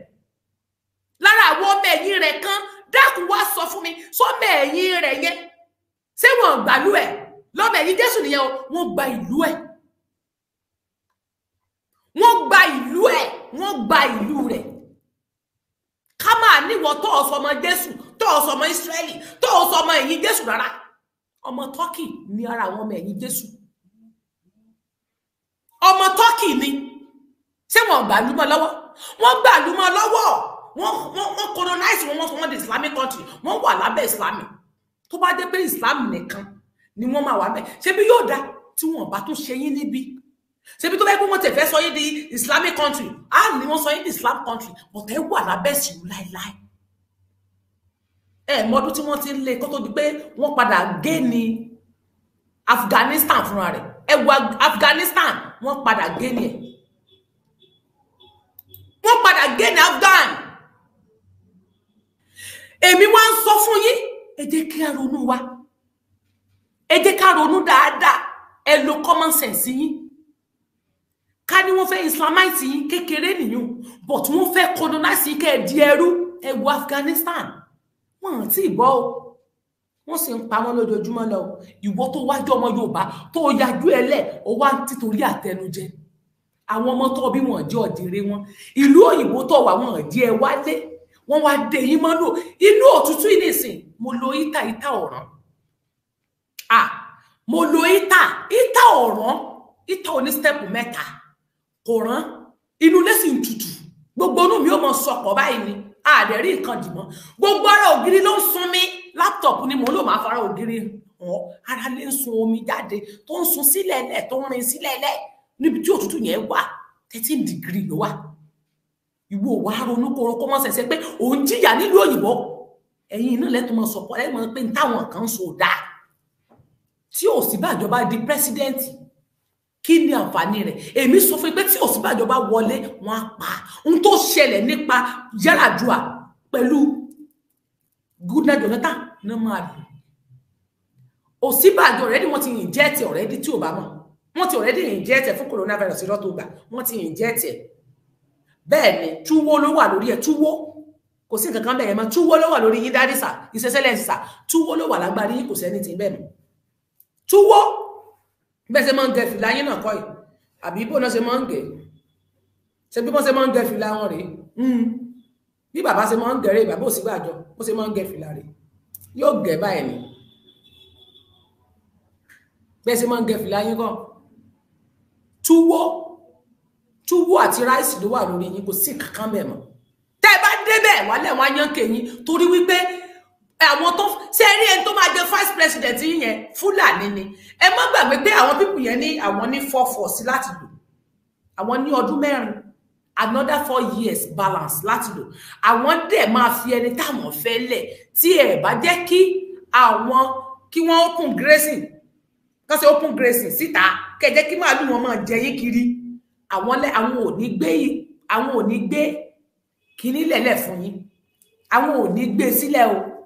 Lára àwọn ọmọ ẹ̀yìn rẹ̀ kan dákun wá sọ fún mi sọmọ ẹ̀yìn rẹ̀ yẹn. Ṣé wọn gbàlú ẹ̀ lọ́mọ ẹ̀yìn jésù nìyẹn o. Wọ́n gba ìlú ẹ̀. Wọ́n gba ìlú ẹ̀. Wọ́n gba ìlú rẹ̀. Ká máa níwọ tó o sọmọ jésù tó o sọmọ ìsírẹ́lì tó o sọmọ ẹ̀yìn jésù rárá. Ọmọ tọ́kì ní ara àwọn ọmọ ẹ̀yìn jésù. Ọmọ turkey ni. Ṣé wọn gbàlú mọ́ lọ́wọ́? Wọn gbàlú mọ́ lọ́wọ́. Wọn wọn colonize wọn wọn sọ wọn di islamic country. Wọn wà lábẹ́ islam tó bá jẹ́ pé islam nìkan ni wọn máa wà bẹ́ẹ̀. Ṣebí yóò dá tí wọn bá tún ṣe yín níbí? Ṣebí tó bá yẹ pé wọn tẹ fẹ́ sọ yín di islamic country á ní wọn sọ yín di islam country but ẹ wà lábẹ́ ìsìnkú láéláé. Ẹ mọdún tí wọn ti ń lé kó tó di pé wọn padà gé ní afghanistan fúnra rẹ̀. Ẹ wo afghanistan wọn padà gé ní ẹ. Wọn padà gé ní afghan. Èmi wá ń sọ fún yín ẹ jẹ́ kí a ronú wa ẹ jẹ́ ká ronú dáadáa. Ẹ lo common sense yín. Ká ní wọ́n fẹ́ islamite yín kékeré nìyẹn but wọ́n fẹ́ colonize yín kẹ́ ẹ di ẹrú. Ẹ wo afghanistan. Wọn ò tí ì bọ́ o. Wọ́n sì ń pa wọ́n lójoojúmọ́ lọ ìwọ tó wájú ọmọ yorùbá tó yájú ẹ lẹ̀ ó wá títorí àtẹnujẹ. Àwọn ọmọ tó bí wọn jẹ́ ọ̀dẹ̀rẹ̀ wọn. Ìlú òyìnbó tó wà wọn jẹ́ ẹ wálé. Wọ́n wá dé yín mọ́lò inú òtútù yìí nìsín mo lo ìta ìta ọ̀ràn ah mo lo ìta ìta ọ̀ràn ìta oní stẹ́pù mẹ́ta. Kò rán. Inú ilé sì ń tutù. Gbogbo inú mi ò mọ sọpọ̀ báyìí ni. Àdẹ̀rí nǹkan dìmọ́ gbogbo ara ògiri ló ń sun mi láptọ̀pù ni mò ń lò máa fara ògiri hàn. Ara lè ń sun omi jáde tó ń sun sílẹ̀ lẹ̀ tó ń rin sílẹ̀ lẹ̀. Níbi tí òtútù yẹn wà thirteen degree ló wà. Ìwọ wà á ronú kó kó mọ́ sẹ̀sẹ̀ pé òun jìyà nílùú òyìnbó. Ẹ̀yin iná lẹ́tọ̀ mọ́ sọ̀pọ̀ ẹ̀ mọ́ pé táwọn kan ń so dáa tí Ọ̀ṣínbàjò di pírẹsidẹ́ǹtì kí ni àǹfààní rẹ̀? Èmi sọ fún pé tí Ọ̀ṣínbàjò bá wọlé wọn á pa ohun tó ṣẹlẹ̀ nípa Yar'Adua pẹ̀lú Goodluck Jonathan ní máa lò. Ọ̀ṣínbàjò ọ̀rẹ́dì wọ́n ti yìn jẹ́ẹ̀tì ọ̀rẹ́dì tí ò bá mọ̀. Wọ́n ti ọ̀rẹ́dì yìn jẹ́ẹ̀tì fún coronavirus lọ́tọ̀ gbà. Wọ́n ti yìn jẹ́ẹ̀tì bẹ́ẹ̀ ni túwó ló wà lórí ẹ̀. Túwó kò sí nǹkan kan bẹ́ẹ̀ mọ́. Túwó ló wà lórí yín dárí sà ìṣẹ́sẹ́lẹ̀ sà túwó ló wà lágbárí kò sẹ́ni tí bẹ́ẹ̀ mọ́ túwó. Bẹ́ẹ̀ ṣe máa ń gẹ fìlà yín náà kọ́ yìí. Àbí bó náà ṣe máa ń gẹ? Ṣe bí wọ́n ṣe máa ń gẹ fìlà wọn rèé? Bí bàbá ṣe máa ń gẹ̀rẹ́ bàbá Ọ̀ṣínbàjò bó ṣe máa ń gẹ fìlà rèé? Yóò gẹ báyìí ni. Bẹ́ẹ̀ ṣe máa ń gẹ fìlà yín kọ́? Túwó. Túwó àti ráìsì ló wà lórí yín. Kò sí kankan bẹ́ẹ̀ mọ́. Tẹ́ ẹ bá débẹ̀ wálẹ̀ wọn á yán kẹyìn torí wípé àwọn tó ṣe rí ẹni tó máa jẹ vice president yẹn? Fúlàní ni. Ẹ má gbàgbé pé àwọn pípù yẹn ní àwọn ní four four sí láti lò. Àwọn ní ọdún mẹ́rin. Another four years balance láti lò. Àwọn dẹ̀ máa fi ẹni táwọn fẹ́ lẹ̀. Tí ẹ bá jẹ́ kí àwọn kí wọ́n open grazing kán ṣe open grazing síta kẹjẹ kí màálù wọn máa jẹ yín kiri. Àwọn lẹ àwọn ò ní gbé àwọn ò ní gbé kíní lẹ̀lẹ̀ fún yín. Àwọn ò ní gbé sílẹ̀ o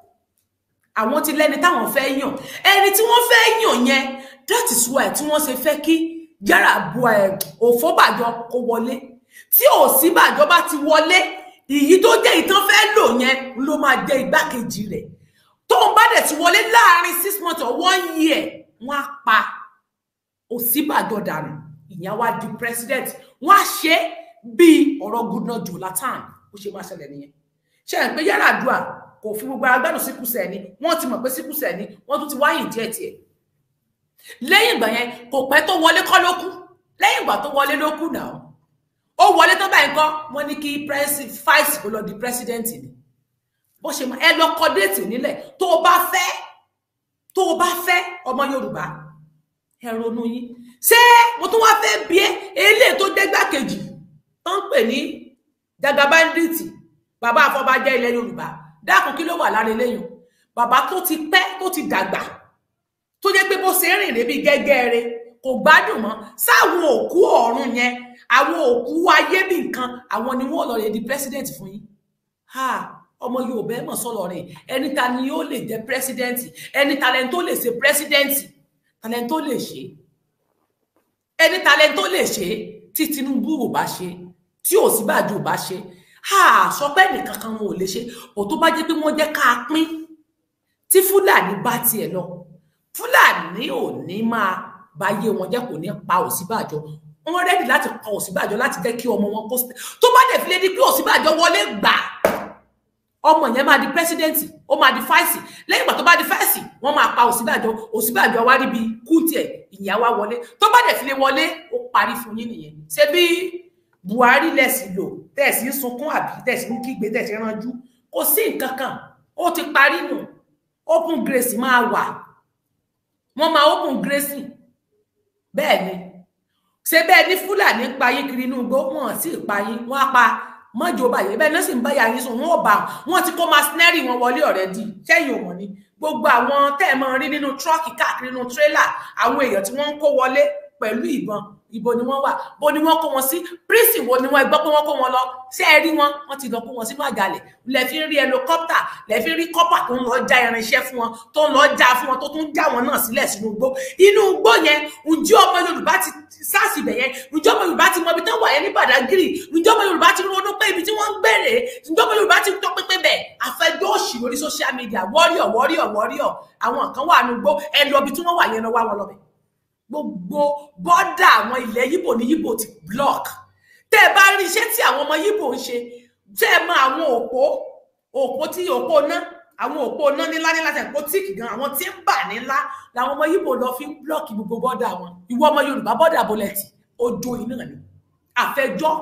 àwọn ti lẹ́ni táwọn fẹ́ yàn. Ẹni tí wọ́n fẹ́ yàn yẹn that is why tí wọ́n ṣe fẹ́ kí Yar'Adua ẹ Ọ̀fọ̀bàjọ kó wọlé. Tí Ọ̀ṣínbàjò bá ti wọlé èyí tó jẹ́ ìtàn fẹ́ lò yẹn ló máa jẹ́ igbákejì rẹ̀. Tóun bá dẹ̀ ti wọlé láàárín six months or one year wọ́n á pa. Ọ̀ṣínbàjò dànù. Ìyẹn wá di president. Wọ́n á ṣe bíi ọ̀rọ̀ Goodluck Jonathan. Ó ṣe máa ṣẹlẹ̀ nìyẹn. Ṣe é pé Yar'Adua kò fi gbogbo ara gbádùn síkúsẹ̀ ni wọ́n ti mọ̀ pé síkúsẹ̀ ni wọ́n tún ti wáyìn díẹ̀ tiẹ̀. Lẹ́yìn ìgbà yẹn kò pẹ́ tó wọlé kọ́ ló kú. Lẹ́yìn ìgbà tó wọlé ló kú náà. Ó wọlé tó báyìí kọ́ wọ́n ní kí vice kó lọ di president ni. Bó ṣe mọ ẹ lọ kọ déètì nílẹ̀ tó o bá fẹ́ tó o bá fẹ́ ọmọ Yorùbá ẹ ronú yín. Ṣé mo tún wá fẹ́ bí ẹ? Eléyìí tó gbàkejì tó ń pè ní jagabanditi bàbá àfọbàjẹ́ ilẹ̀ Yorùbá dákun kí ló wà lára eléyìí? Bàbá tó ti pẹ́ tó ti dàgbà tó jẹ́ pé bó ṣe ń rìn débi gẹgẹrẹ kò gbádùn mọ́. Sáwọn òkú ọ̀run yẹn àwọn òkú ayé bí nǹkan àwọn ni wọ́n lọ rẹ di president fún yín. Ọmọ Yorùbá ẹ mọ sọ̀rọ̀ rẹ̀. Ẹni ta ni ó lè jẹ president? Ẹni talent tó lè ṣe president? Talent tó lè ṣe? Ẹni talent tó lè ṣe tí Tinubu ò bá ṣe tí Ọ̀ṣínbàjò ò bá ṣe sọ pé nìkan kan wọn ò lè ṣe. Ò tó bá jẹ́ pé wọ́n jẹ́ ká pín tí fúlàní bá tiẹ̀ lọ fúlàní ò ní máa báyé wọn jẹ́ kò ní pa Ọ̀ṣínbàjò wọ́n rẹ́dì láti pa Ọ̀ṣínbàjò láti jẹ́ kí ọmọ wọn kó tó bá dẹ̀ fi lé ní pé Ọ̀ṣínbàjò wọlé gbà ọmọ yẹn máa di pẹ́sidẹ́ǹtì ó máa di fáìsì lẹ́yìn ìgbà tó bá di fáìsì wọ́n máa pa Ọ̀ṣínbàjò Ọ̀ṣínbàjò wá ríbi kú tiẹ̀ ìyá wa wọlé. Tó bá dẹ̀ fi lé wọlé ó parí fún yín nìyẹn. Ṣé bí buhari lẹsìn lò tẹsí ń sunkún àbí tẹsí ń kígbe tẹsí ránjú. Kò sí nǹkan kan. Ó ti parí nù. Open grace máa wà. Wọn máa open grace. Bẹ́ẹ̀ ni. Ṣé bẹ́ẹ̀ ní fúlàní pa yín kiri inú igbó? Wọn sì pa yín. Wọn á pa mọ́jọ báyìí bẹ́ẹ̀ náà sì ń bá yà yín sùn. Wọn ò bá wọn. Ti kó masinẹ́rì wọn wọlé ọ̀rẹ́dì sẹ́yìn òmò ni? Gbogbo àwọn tẹ́ ẹ̀ máa rí nínú tírọ́ọ̀kì káàkiri nínú tírélà àwọn èèyàn tí wọ́n ń kó wọlé pẹ̀lú ìbọn ibo ni wọ́n wà? Bó ni wọ́n kó wọn sí? Prison wo ni wọ́n? Gbọ́ pé wọ́n kó wọn lọ. Ṣé ẹ rí wọn? Wọ́n ti lọ kó wọn sínú àjàlẹ̀ lẹ fi ń rí helicopter lẹ fi ń rí kọ́pà tó ń lọ já irinṣẹ́ fún wọn tó ń lọ já fún wọn tó tún já wọn náà sílẹ̀ sínú igbó. Inú igbó yẹn ǹjẹ́ ọmọ Yorùbá ti sars ibẹ̀ yẹn? Ǹjẹ́ ọmọ Yorùbá ti mọ ibi tó wà yẹn ní Badagry ǹjẹ́ ọmọ Yorùbá ti ronú pé ibi tí wọ́n ń gbèrè ǹjẹ́ ọmọ Yorùbá ti tọ́ pépé bẹ̀ àfẹjọ́ òṣì lórí social media. Warrior warrior warrior. Àwọn kan wà nínú igbó. Ẹ lọ ibi tí wọ́n wà yẹn lọ wá wọn lọ bẹ̀ gbogbo bọ́dà àwọn ilẹ̀ yíbò ní yíbò ti block. Tẹ́ ẹ bá rí iṣẹ́ tí àwọn ọmọ yíbò ń ṣe tẹ́ ẹ mọ àwọn òpó òpó tí òpó ná àwọn òpó ná nílá nílá tẹ̀ òpó tíìkì gan àwọn tí ń bà nílá làwọn ọmọ yíbò lọ fi ń block gbogbo bọ́dà wọn. Ìwọ ọmọ yorùbá bọ́dà bọ́lẹ̀tì ojú iná ni. Àfẹjọ́.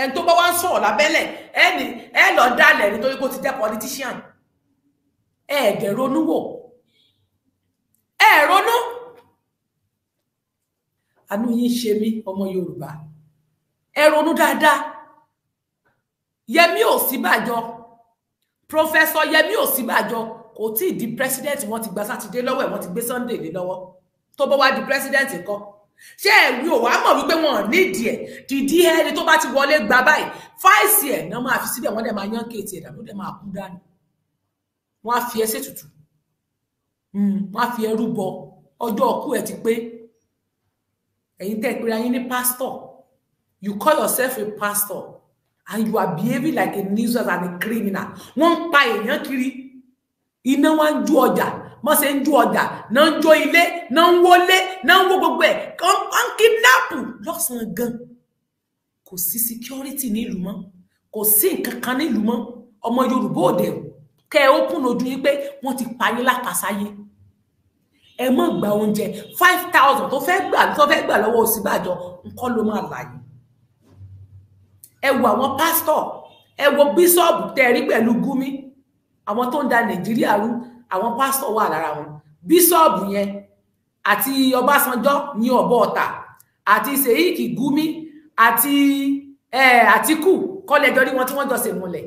Ẹni tó bá wá ń sọ̀rọ̀ lábẹ́lẹ̀ ẹni ẹ lọ dálẹ̀ nítorí kó ti jẹ́ politician. Ẹ̀ẹ́dẹ̀ ronú wò. Ẹ̀ ronú àánú yín ṣe mí ọmọ yorùbá. Ẹ ronú dáadáa. Yẹmí òsínbàjò pọfẹsọ yẹmí òsínbàjò kò tí ì di president wọn ti gba sátidé lọ́wọ́ ẹ̀ wọ́n ti gbé sunday lé lọ́wọ́. Tó bá wá di president kọ́ ṣé ẹ̀rí ò wá mọ̀ wípé wọn nídìí ẹ̀? Dìdí ẹni tó bá ti wọlé gba báyìí fáìsì ẹ̀ náà máa fi síbẹ̀ wọ́n dẹ̀ máa yán kéètì ẹ̀ dànù dẹ̀ máa kú dànù. Wọ́n á fi ẹsẹ̀ tutù. Wọ́n á fi ẹrú bọ. Ọjọ́ ọkú ẹ̀ ti pé ẹ̀yin tẹ́ pé ayé ní pastor you call yourself a pastor and you are behaving like a nuisance and a criminal. Wọ́n ń pa èèyàn kiri. Iná wá ń ju ọjà wọ́n ṣe ń ju ọjà náà ń jó ilé náà ń wọlé náà ń wó gbogbo ẹ̀. Kàn ń kidnapu lọ́sàn-án gan kò sí security nílùú mọ́. Kò sí nǹkan kan nílùú mọ́. Ọmọ Yorùbá òde kẹ́ ẹ ó kún ojú yín pé wọ́n ti pa yín lápasáyé ẹ mọ̀ gba oúnjẹ. Five thousand tó fẹ́ gbà tó fẹ́ gbà lọ́wọ́ Ọ̀ṣínbàjò nǹkan ló máa láyé ẹ wo àwọn pásítọ̀ ẹ wo bíṣọ̀bù tẹ́ rí pẹ̀lú Gúmi àwọn tó ń da Nàìjíríà rú àwọn pásítọ̀ wà lára wọn. Bíṣọ̀bù yẹn àti Ọbásanjọ́ ní ọ̀bọ ọ̀tà àti Sèyíkì Gúmi àti Àtíkù kọ́lẹ́jọ́ rí wọn tí wọ́n jọ ṣèmúlẹ̀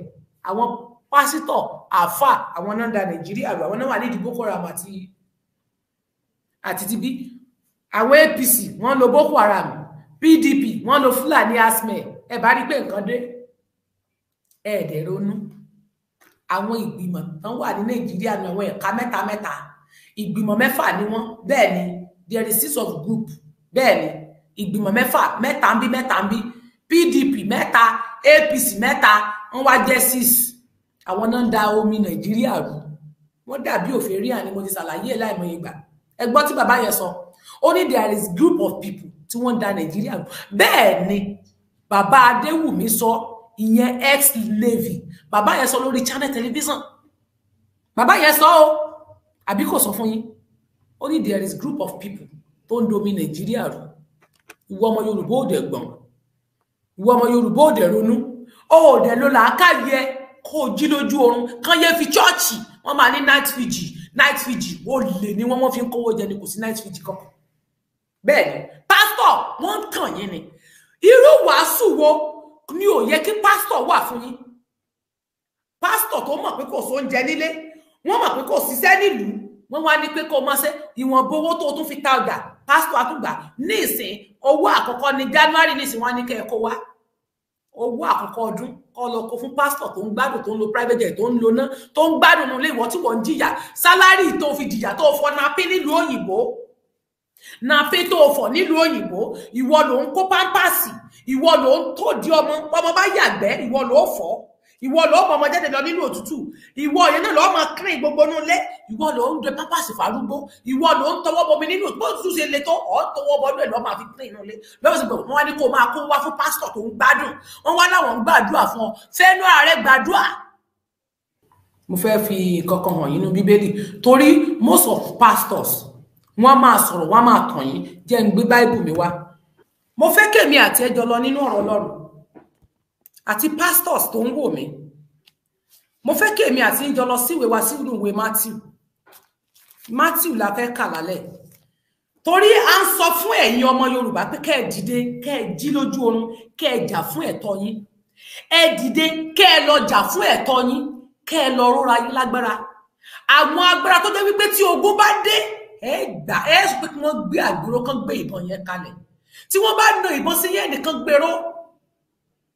àwọn pásítọ̀ àfà àwọn náà ń da Nàìjíríà rú àwọn náà wà nídìí Boko Haram àti àti ti bí. Àwọn apc wọn lo boko haram. Pdp wọn lo fúlàní asmẹ ẹ bá rí pé nǹkan dé ẹẹdẹ ronú. Àwọn ìgbìmọ̀ tán wà ní nàìjíríà ní àwọn ẹ̀ka mẹ́ta mẹ́ta. Ìgbìmọ̀ ni wọ́n. Bẹ́ẹ̀ ni there is six of group. Bẹ́ẹ̀ ni ìgbìmọ̀ mẹ́fà mẹ́ta ń bí mẹ́ta ń bí. Pdp mẹ́ta apc mẹ́ta wọ́n wá jẹ́ six. Àwọn náà ń da omi nàìjíríà rú. Wọ́n dàbí òfin rí àní mo ti ṣàlàyé ẹ̀ láìmọye gbà ẹ gbọ́ tí bàbá yẹn sọ. Ó ní there is group of people tí wọ́n ń da nàìjíríà rú bẹ́ẹ̀ ni bàbá adéwùmí sọ ìyẹn ex levy bàbá yẹn sọ lórí channel television. Bàbá yẹn sọ ó àbí kò sọ fún yín? Ó ní there is group of people tó ń domi nàìjíríà rú. Ìwọ ọmọ yorùbá òde gbọ̀n. Ìwọ ọmọ yorùbá òde ronú. Òde ló làákàyè kó o jí lójú oorun. Kán yé fi chọọchì wọn máa ní night vigil night vigil ó lè ní wọn wọn fi ń kówó jẹ ni kò sí night vigil kankan. Bẹ́ẹ̀ ni pásítọ̀ wọn ń tàn yín ni. Irú wàásù wo ni ò yẹ kí pásítọ̀ wà fún yín? Pásítọ̀ tó mọ̀ pé kò sóúnjẹ nílé wọ́n mọ̀ pé kò síṣẹ́ nílùú wọ́n wá ní pé kó máa ṣe ìwọ̀n bowó tó tún fi ta ọjà pásítọ̀ àtúgbà ní ìsìn owó àkọ́kọ́ ní january ní ìsìn wọn ní kẹ́ ẹ kó wá owó àkọ́kọ́ ọdún kọ́ lọ kó fún pásítọ̀ tó ń gbádùn tó ń lo private jet tó ń lo ná tó ń gbádùn nílé ìwọ tí wọ́n ń jìyà. Sálárì tó fi jìyà tó fọ napé nílùú òyìnbó. Napé tó fọ nílùú òyìnbó. Ìwọ ló ń kó pámpásì ìwọ ló ń tó di ọmọ. Ọmọ bá yàgbẹ́ ìwọ ló fọ ìwọ ló mọ ọmọ jáde lọ nínú òtútù. Ìwọ yẹn náà lọ máa kírin gbogbo inú ilé. Ìwọ ló ń dẹ pápásì fárúgbó ìwọ ló ń tọwọ́ bọmi nínú bó tún ṣe le tó ọ tọwọ́ bọnú ẹ lọ máa fi kírin inú ilé. Lọ́wọ́ sí pé wọ́n wá ní kó máa kó wá fún pásítọ̀ tó ń gbádùn. Wọ́n wá láwọn ń gbàdúrà fún ọ. Fẹ́nu ààrẹ gbàdúrà. mo fẹ́ fi nǹkan kan hàn yín nínú bíbélì. Torí most of pastors wọ́n máa sọ̀rọ̀ wọ́n máa tàn yín. Jẹ́ ń gbé báìbù mi wá. Mo fẹ́ kèmi àti ẹjọ́ lọ nínú ọ̀rọ̀ Ọlọ́run àti pastors tó ń wò mí. Mo fẹ́ kèmi àti ẹjọ́ lọ síwèé wa sínú ìwé Matthew. Matthew la fẹ́ kà lálẹ́. Torí à ń sọ fún ẹ̀yin ọmọ Yorùbá pé kẹ́ ẹ dìde kẹ́ ẹ jí lójú oorun kẹ́ ẹ jà fún ẹ̀tọ́ yín. Ẹ dìde kẹ́ ẹ lọ jà fún ẹ̀tọ́ yín kẹ́ ẹ lọ rọra yín lágbára. Àwọn agbára tó jẹ́ wípé tí ogun bá dé ẹ gbà ẹ sọ pé kí wọ́n gbé àgbèrò kan gbé ìbọn yẹn kalẹ̀. Tí wọ́n bá na ìbọn sí yẹn nìkan gbèrò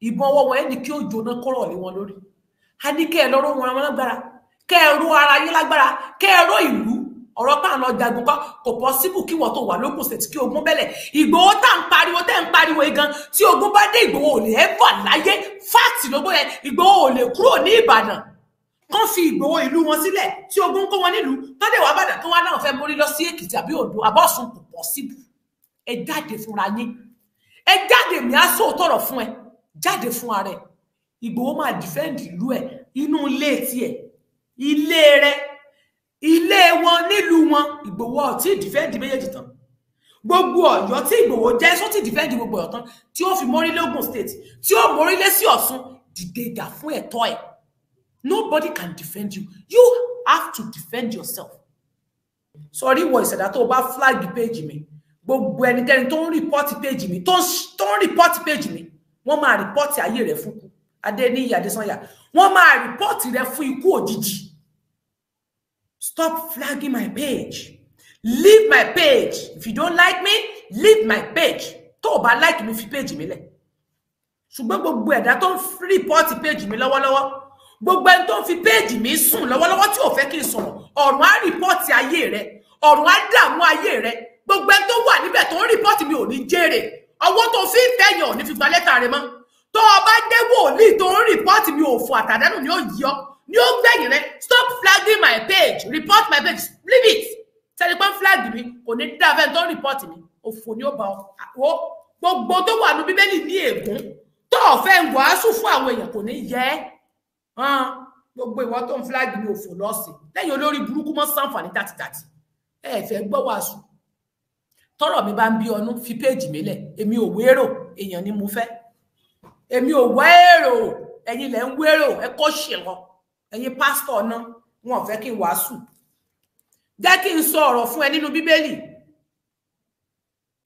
ìbọn ọwọ́ wọn ẹni kí ó jóná kọ́rọ̀ lé wọn lórí. A ní kẹ́ ẹ lọ ró wọn lágbára kẹ́ ẹ ró ara yín lágbára kẹ́ ẹ ró ìlú. Ọ̀rọ̀ tá à ń lọ jagun kan kò pọ́síbù kí wọ́n tó wà lókun ṣètì kí ogun bẹ́lẹ̀. Ìgbòho tá à ń pariwo tẹ́ ń pariwo igan tí ogun bá dé ìgbòho ò lè ẹ́fà láyé. Fáàtì ló bóyá ìgbòho ò lè kúrò ní ìbàdàn. Kán fi ìgbòho ìlú wọn sílẹ̀ tí ogun kó wọn nílùú tọ́dẹ̀ wà bàdàn tó wá náà fẹ́ mórí lọ sí èkìtì àbí odò abọ́sùn kò pọ́síbù ẹ jáde fúnra yín. Ẹ jáde mi á sọ tọrọ fún ẹ jáde fún ara ẹ. Ìgbòho máa dìfẹ́ǹdì ìlú ẹ inú ilé tiẹ̀ ilé rẹ ilé wọn nílùú wọn ìgbòho ọtí ìdìfẹ́ǹdì méjèèjì tán. Gbogbo Ọ̀yọ́ tí ìgbòho jẹ́ sọ tí ìdìfẹ́ǹdì gbogbo Ọ̀yọ́ tán tí ó fi mórílé Ògùn state tí ó mórílé sí Ọ̀ṣun dìde ìjà fún ẹ̀tọ́ ẹ̀. Nobody can defend you. You have to defend yourself. Sọrí ìwọ ìṣẹ̀dá tó o bá flag page mi. Gbogbo ẹnikẹ́ni tó ń rìpọ́tì page mi tó ń rìpọ́tì page mi wọ́n máa rìpọ́tì ayé rẹ̀ fún ikú. Adéníyì Adésànyà wọ́n máa rìpọ́tì rẹ̀ fún ikú òjijì. Stop flagging my page. Leave my page. If you don't like me leave my page. Tó o bá like mi fi page mi lẹ̀. Ṣùgbọ́n gbogbo ẹ̀dá tó ń rìpọ́tì page mi lọ́wọ́lọ́wọ́ gbogbo ẹni tó ń fi page mi sùn lọ́wọ́lọ́wọ́ tí ò fẹ́ kí n sọ̀rọ̀ ọ̀run á rìpọ́tì ayé rẹ. Ọ̀run á dààmú ayé rẹ. Gbogbo ẹni tó wà níbẹ̀ tó ń rìpọ́tì mi ò ní jèrè ọwọ́ tó fi ń fẹ̀yàn ò ní fi gba lẹ́tà rẹ mọ́. Tó o bá dé wòlíì tó ń rìpọ́tì mi òfò àtàdánù ni ó yí ọ ni ó gbẹ̀yìn rẹ. Stop flagging my page. Report my page. Leave it. Tẹlifọn flag mi? Kò ní dá fẹ́ tó ń report mi. Òfò ni ó bá ọ. Gbogbo tó wà ní bíbélì ní ègún. Tó o fẹ́ ń wàásù fún àwọn èèyàn kò ní yẹ ẹ́. Gbogbo ìwọ tó ń flag mi òfò lọ́sìn. Lẹ́yìn olórí burúkú mọ́ sàǹfààní tàtìtàtì. Ẹ fẹ́ gbọ́ wàásù tọ́rọ̀ mi bá ń bí ọnú fi péèjì mi lẹ̀. Èmi ò wérò èèyàn ni mo fẹ́. Èmi ò wérò. Ẹ̀yin lẹ ń wérò. Ẹ kó ṣe lọ. Ẹ̀yin pásítọ̀ náà wọn fẹ́ kí n wàásù. Jẹ́ kí n sọ ọ̀rọ̀ fún ẹ nínú bíbélì.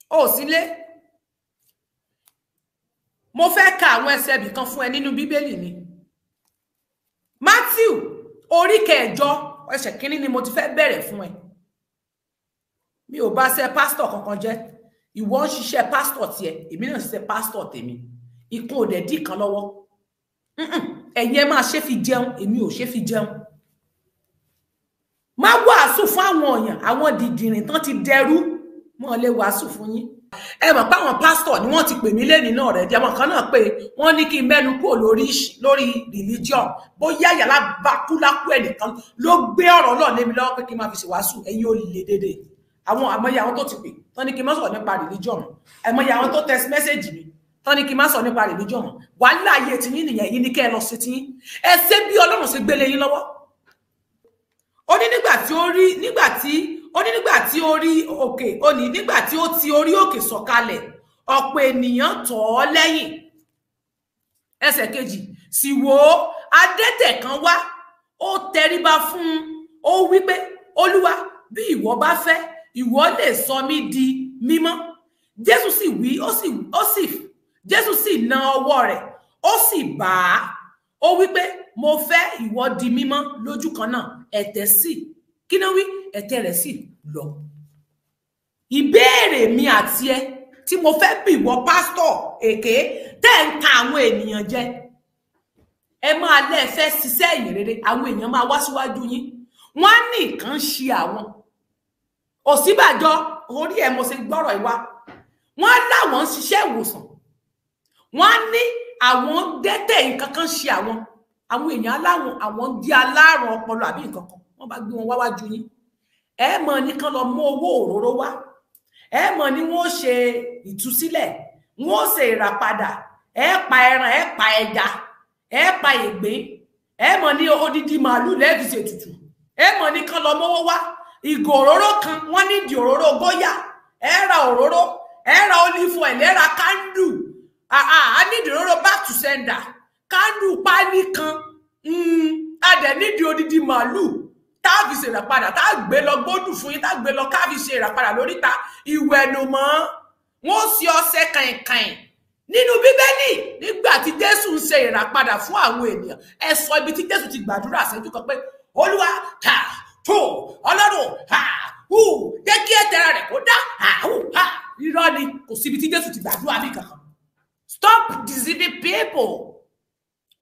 Ó sílé mo fẹ́ ka àwọn ẹsẹ̀ ibì kan fún ẹ nínú bíbélì ni. Matthew orí kẹjọ ẹsẹ̀ kínní ni mo ti fẹ́ bẹ̀rẹ̀ fún ẹ mi ò bá ṣe pásítọ̀ kankan jẹ́. Ìwọ ń ṣiṣẹ́ pásítọ̀ tiẹ̀ èmi náà ń ṣiṣẹ́ pásítọ̀ tèmi. Ikún òdẹ dì kan lọ́wọ́. Ẹ̀yin ẹ máa ṣe fi jẹun èmi ò ṣe fi jẹun. Má wàásù fún àwọn èèyàn àwọn dìdìrìn tán ti dẹrú. Wọn lè wàásù fún yín. Ẹ mọ̀ pé àwọn pásítọ̀ ni wọ́n ti pè mí lẹ́ni náà rẹ̀. Jẹ́ àwọn kan náà pé wọ́n ní kí n mẹ́nu kúrò lórí lórí religion. Bóyá yàrá bá kú lákú ẹnìkan ló gbé ọ̀rọ̀ náà lé mi lọ́wọ́ pé kí n máa fi ṣèwàásù ẹ̀yin ò lè dédé àwọn àmọye àwọn tó ti pè tán ní kí n má sọ̀rọ̀ nípa religion. Àmọye àwọn tó text message mi tán ní kí n má sọ̀rọ̀ nípa religion. Wàhálà ayé tiyín nìyẹn yín ní kẹ́ ẹ lọ sí tiyín ẹ ṣe bí Ọlọ́run ṣe gbélé yín lọ́wọ́. Ó ní nígbà tí ó rí nígbà tí ó ní nígbà tí ó rí òkè ó ní nígbà tí ó ti orí òkè sọ̀kalẹ̀ ọ̀pọ̀ ènìyàn tọ̀ ọ́ lẹ́yìn. Ẹsẹ̀ kejì sì wò ó adẹ́tẹ̀ kan wá ó tẹríba fún un ó wí pé olúwa bí ìwọ bá fẹ́ ìwọ lè sọ mí di mímọ́. Jésù sì wí ó sì ó sì jésù sì na ọwọ́ rẹ̀ ó sì bà á. Ó wí mo fẹ́ ìwọ di mímọ́ lójú kan náà. Ẹ̀tẹ̀ sì kí ló wí? Ẹ̀tẹ̀ rẹ̀ sì lọ. Ìbéèrè mi àti ẹ tí mo fẹ́ bí ìwọ pásítọ̀ èké tẹ́ ń ta àwọn ènìyàn jẹ ẹ máa lẹ́ fẹ́ ṣiṣẹ́ ìyìn rere àwọn èèyàn máa wá síwájú yín. Wọ́n á ní nǹkan ṣe àwọn òsínbàjọ orí ẹ̀ mo ṣe gbọ́rọ̀ ìwá wọ́n láwọn ń ṣiṣẹ́ ìwòsàn. Wọ́n ní àwọn dẹ́tẹ̀ nǹkan kan ṣe àwọn. Àwọn èèyàn aláwọn àwọn di alárùn ọpọlọ àbí nǹkan kan. Wọ́n bá gbé wọn wáwájú yín. Ẹ mọ̀ nìkan lọ mú owó òróró wá. Ẹ mọ̀ ni wọ́n ṣe ìtúsílẹ̀. Wọ́n ṣe ìràpadà. Ẹ pa ẹran ẹ pa ẹja. Ẹ pa ìgbín ẹ mọ̀ ní odidi màálù lẹ́ẹ̀fì ṣètùtù ẹ mọ̀ nìkan lọ mọ́wọ́ wá ìgò òróró kan wọ́n ní di òróró góyà ẹ ra òróró ẹ ra olive oil ẹ ra candle a nídìí òróró back to sender. Candle páálí kan a dẹ̀ nídìí odidi màálù tá a fi ṣe ìràpadà tá a gbé lọ gbódù fún yín tá a gbé lọ ká fi ṣe ìràpadà lóríta ìwẹ̀nùmọ́ wọn ó ṣe ọṣẹ kàìnkàìn. Nínú bíbélì nígbà tí jésù ń ṣe ìràpadà fún àwọn ènìyàn ẹ sọ ibi tí jésù ti gbàdúrà ṣẹ́jú kan pé olúwa ha tó ọlọ́run hù jẹ́ kí ẹ̀tẹ̀ra rẹ̀ kó dá irọ́ ni kò síbi tí jésù ti gbàdúrà bí kankan. Stop deceiving people.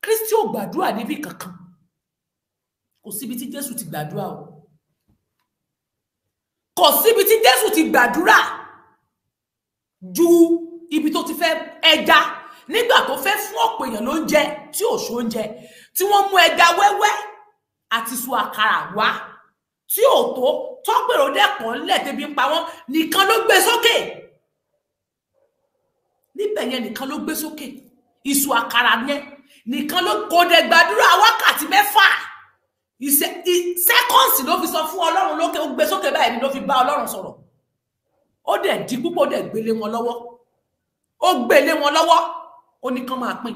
Kristi ò gbàdúrà níbi kankan. Kò síbi tí jésù ti gbàdúrà o. Kò síbi tí jésù ti gbàdúrà ju ibi tó ti fẹ́ ẹja. Nígbà tó fẹ́ fún ọ̀pọ̀ èèyàn lóúnjẹ tí ò ṣoúnjẹ tí wọ́n mú ẹja wẹ́wẹ́ àti sun àkàrà wá tí ò tó tọ́pẹ̀rọ dẹ́kun ńlẹ̀ tẹ́bi ń pa wọ́n nìkan ló gbé sókè. Níbẹ̀ yẹn nìkan ló gbé sókè. Ìṣù àkàrà yẹn nìkan ló kò dẹ̀ gbàdúrà wákàtí mẹ́fà. Sẹ́kọ̀ǹsì ló fi sọ fún ọlọ́run lókè ó gbé sókè báyìí ni ló fi bá ọlọ́run sọ̀rọ̀. Ó dẹ̀ di púpọ̀ ó dẹ̀ gbélé wọn lọ́wọ́. Ó gbélé wọn lọ́wọ́. Ó ní kán máa pín.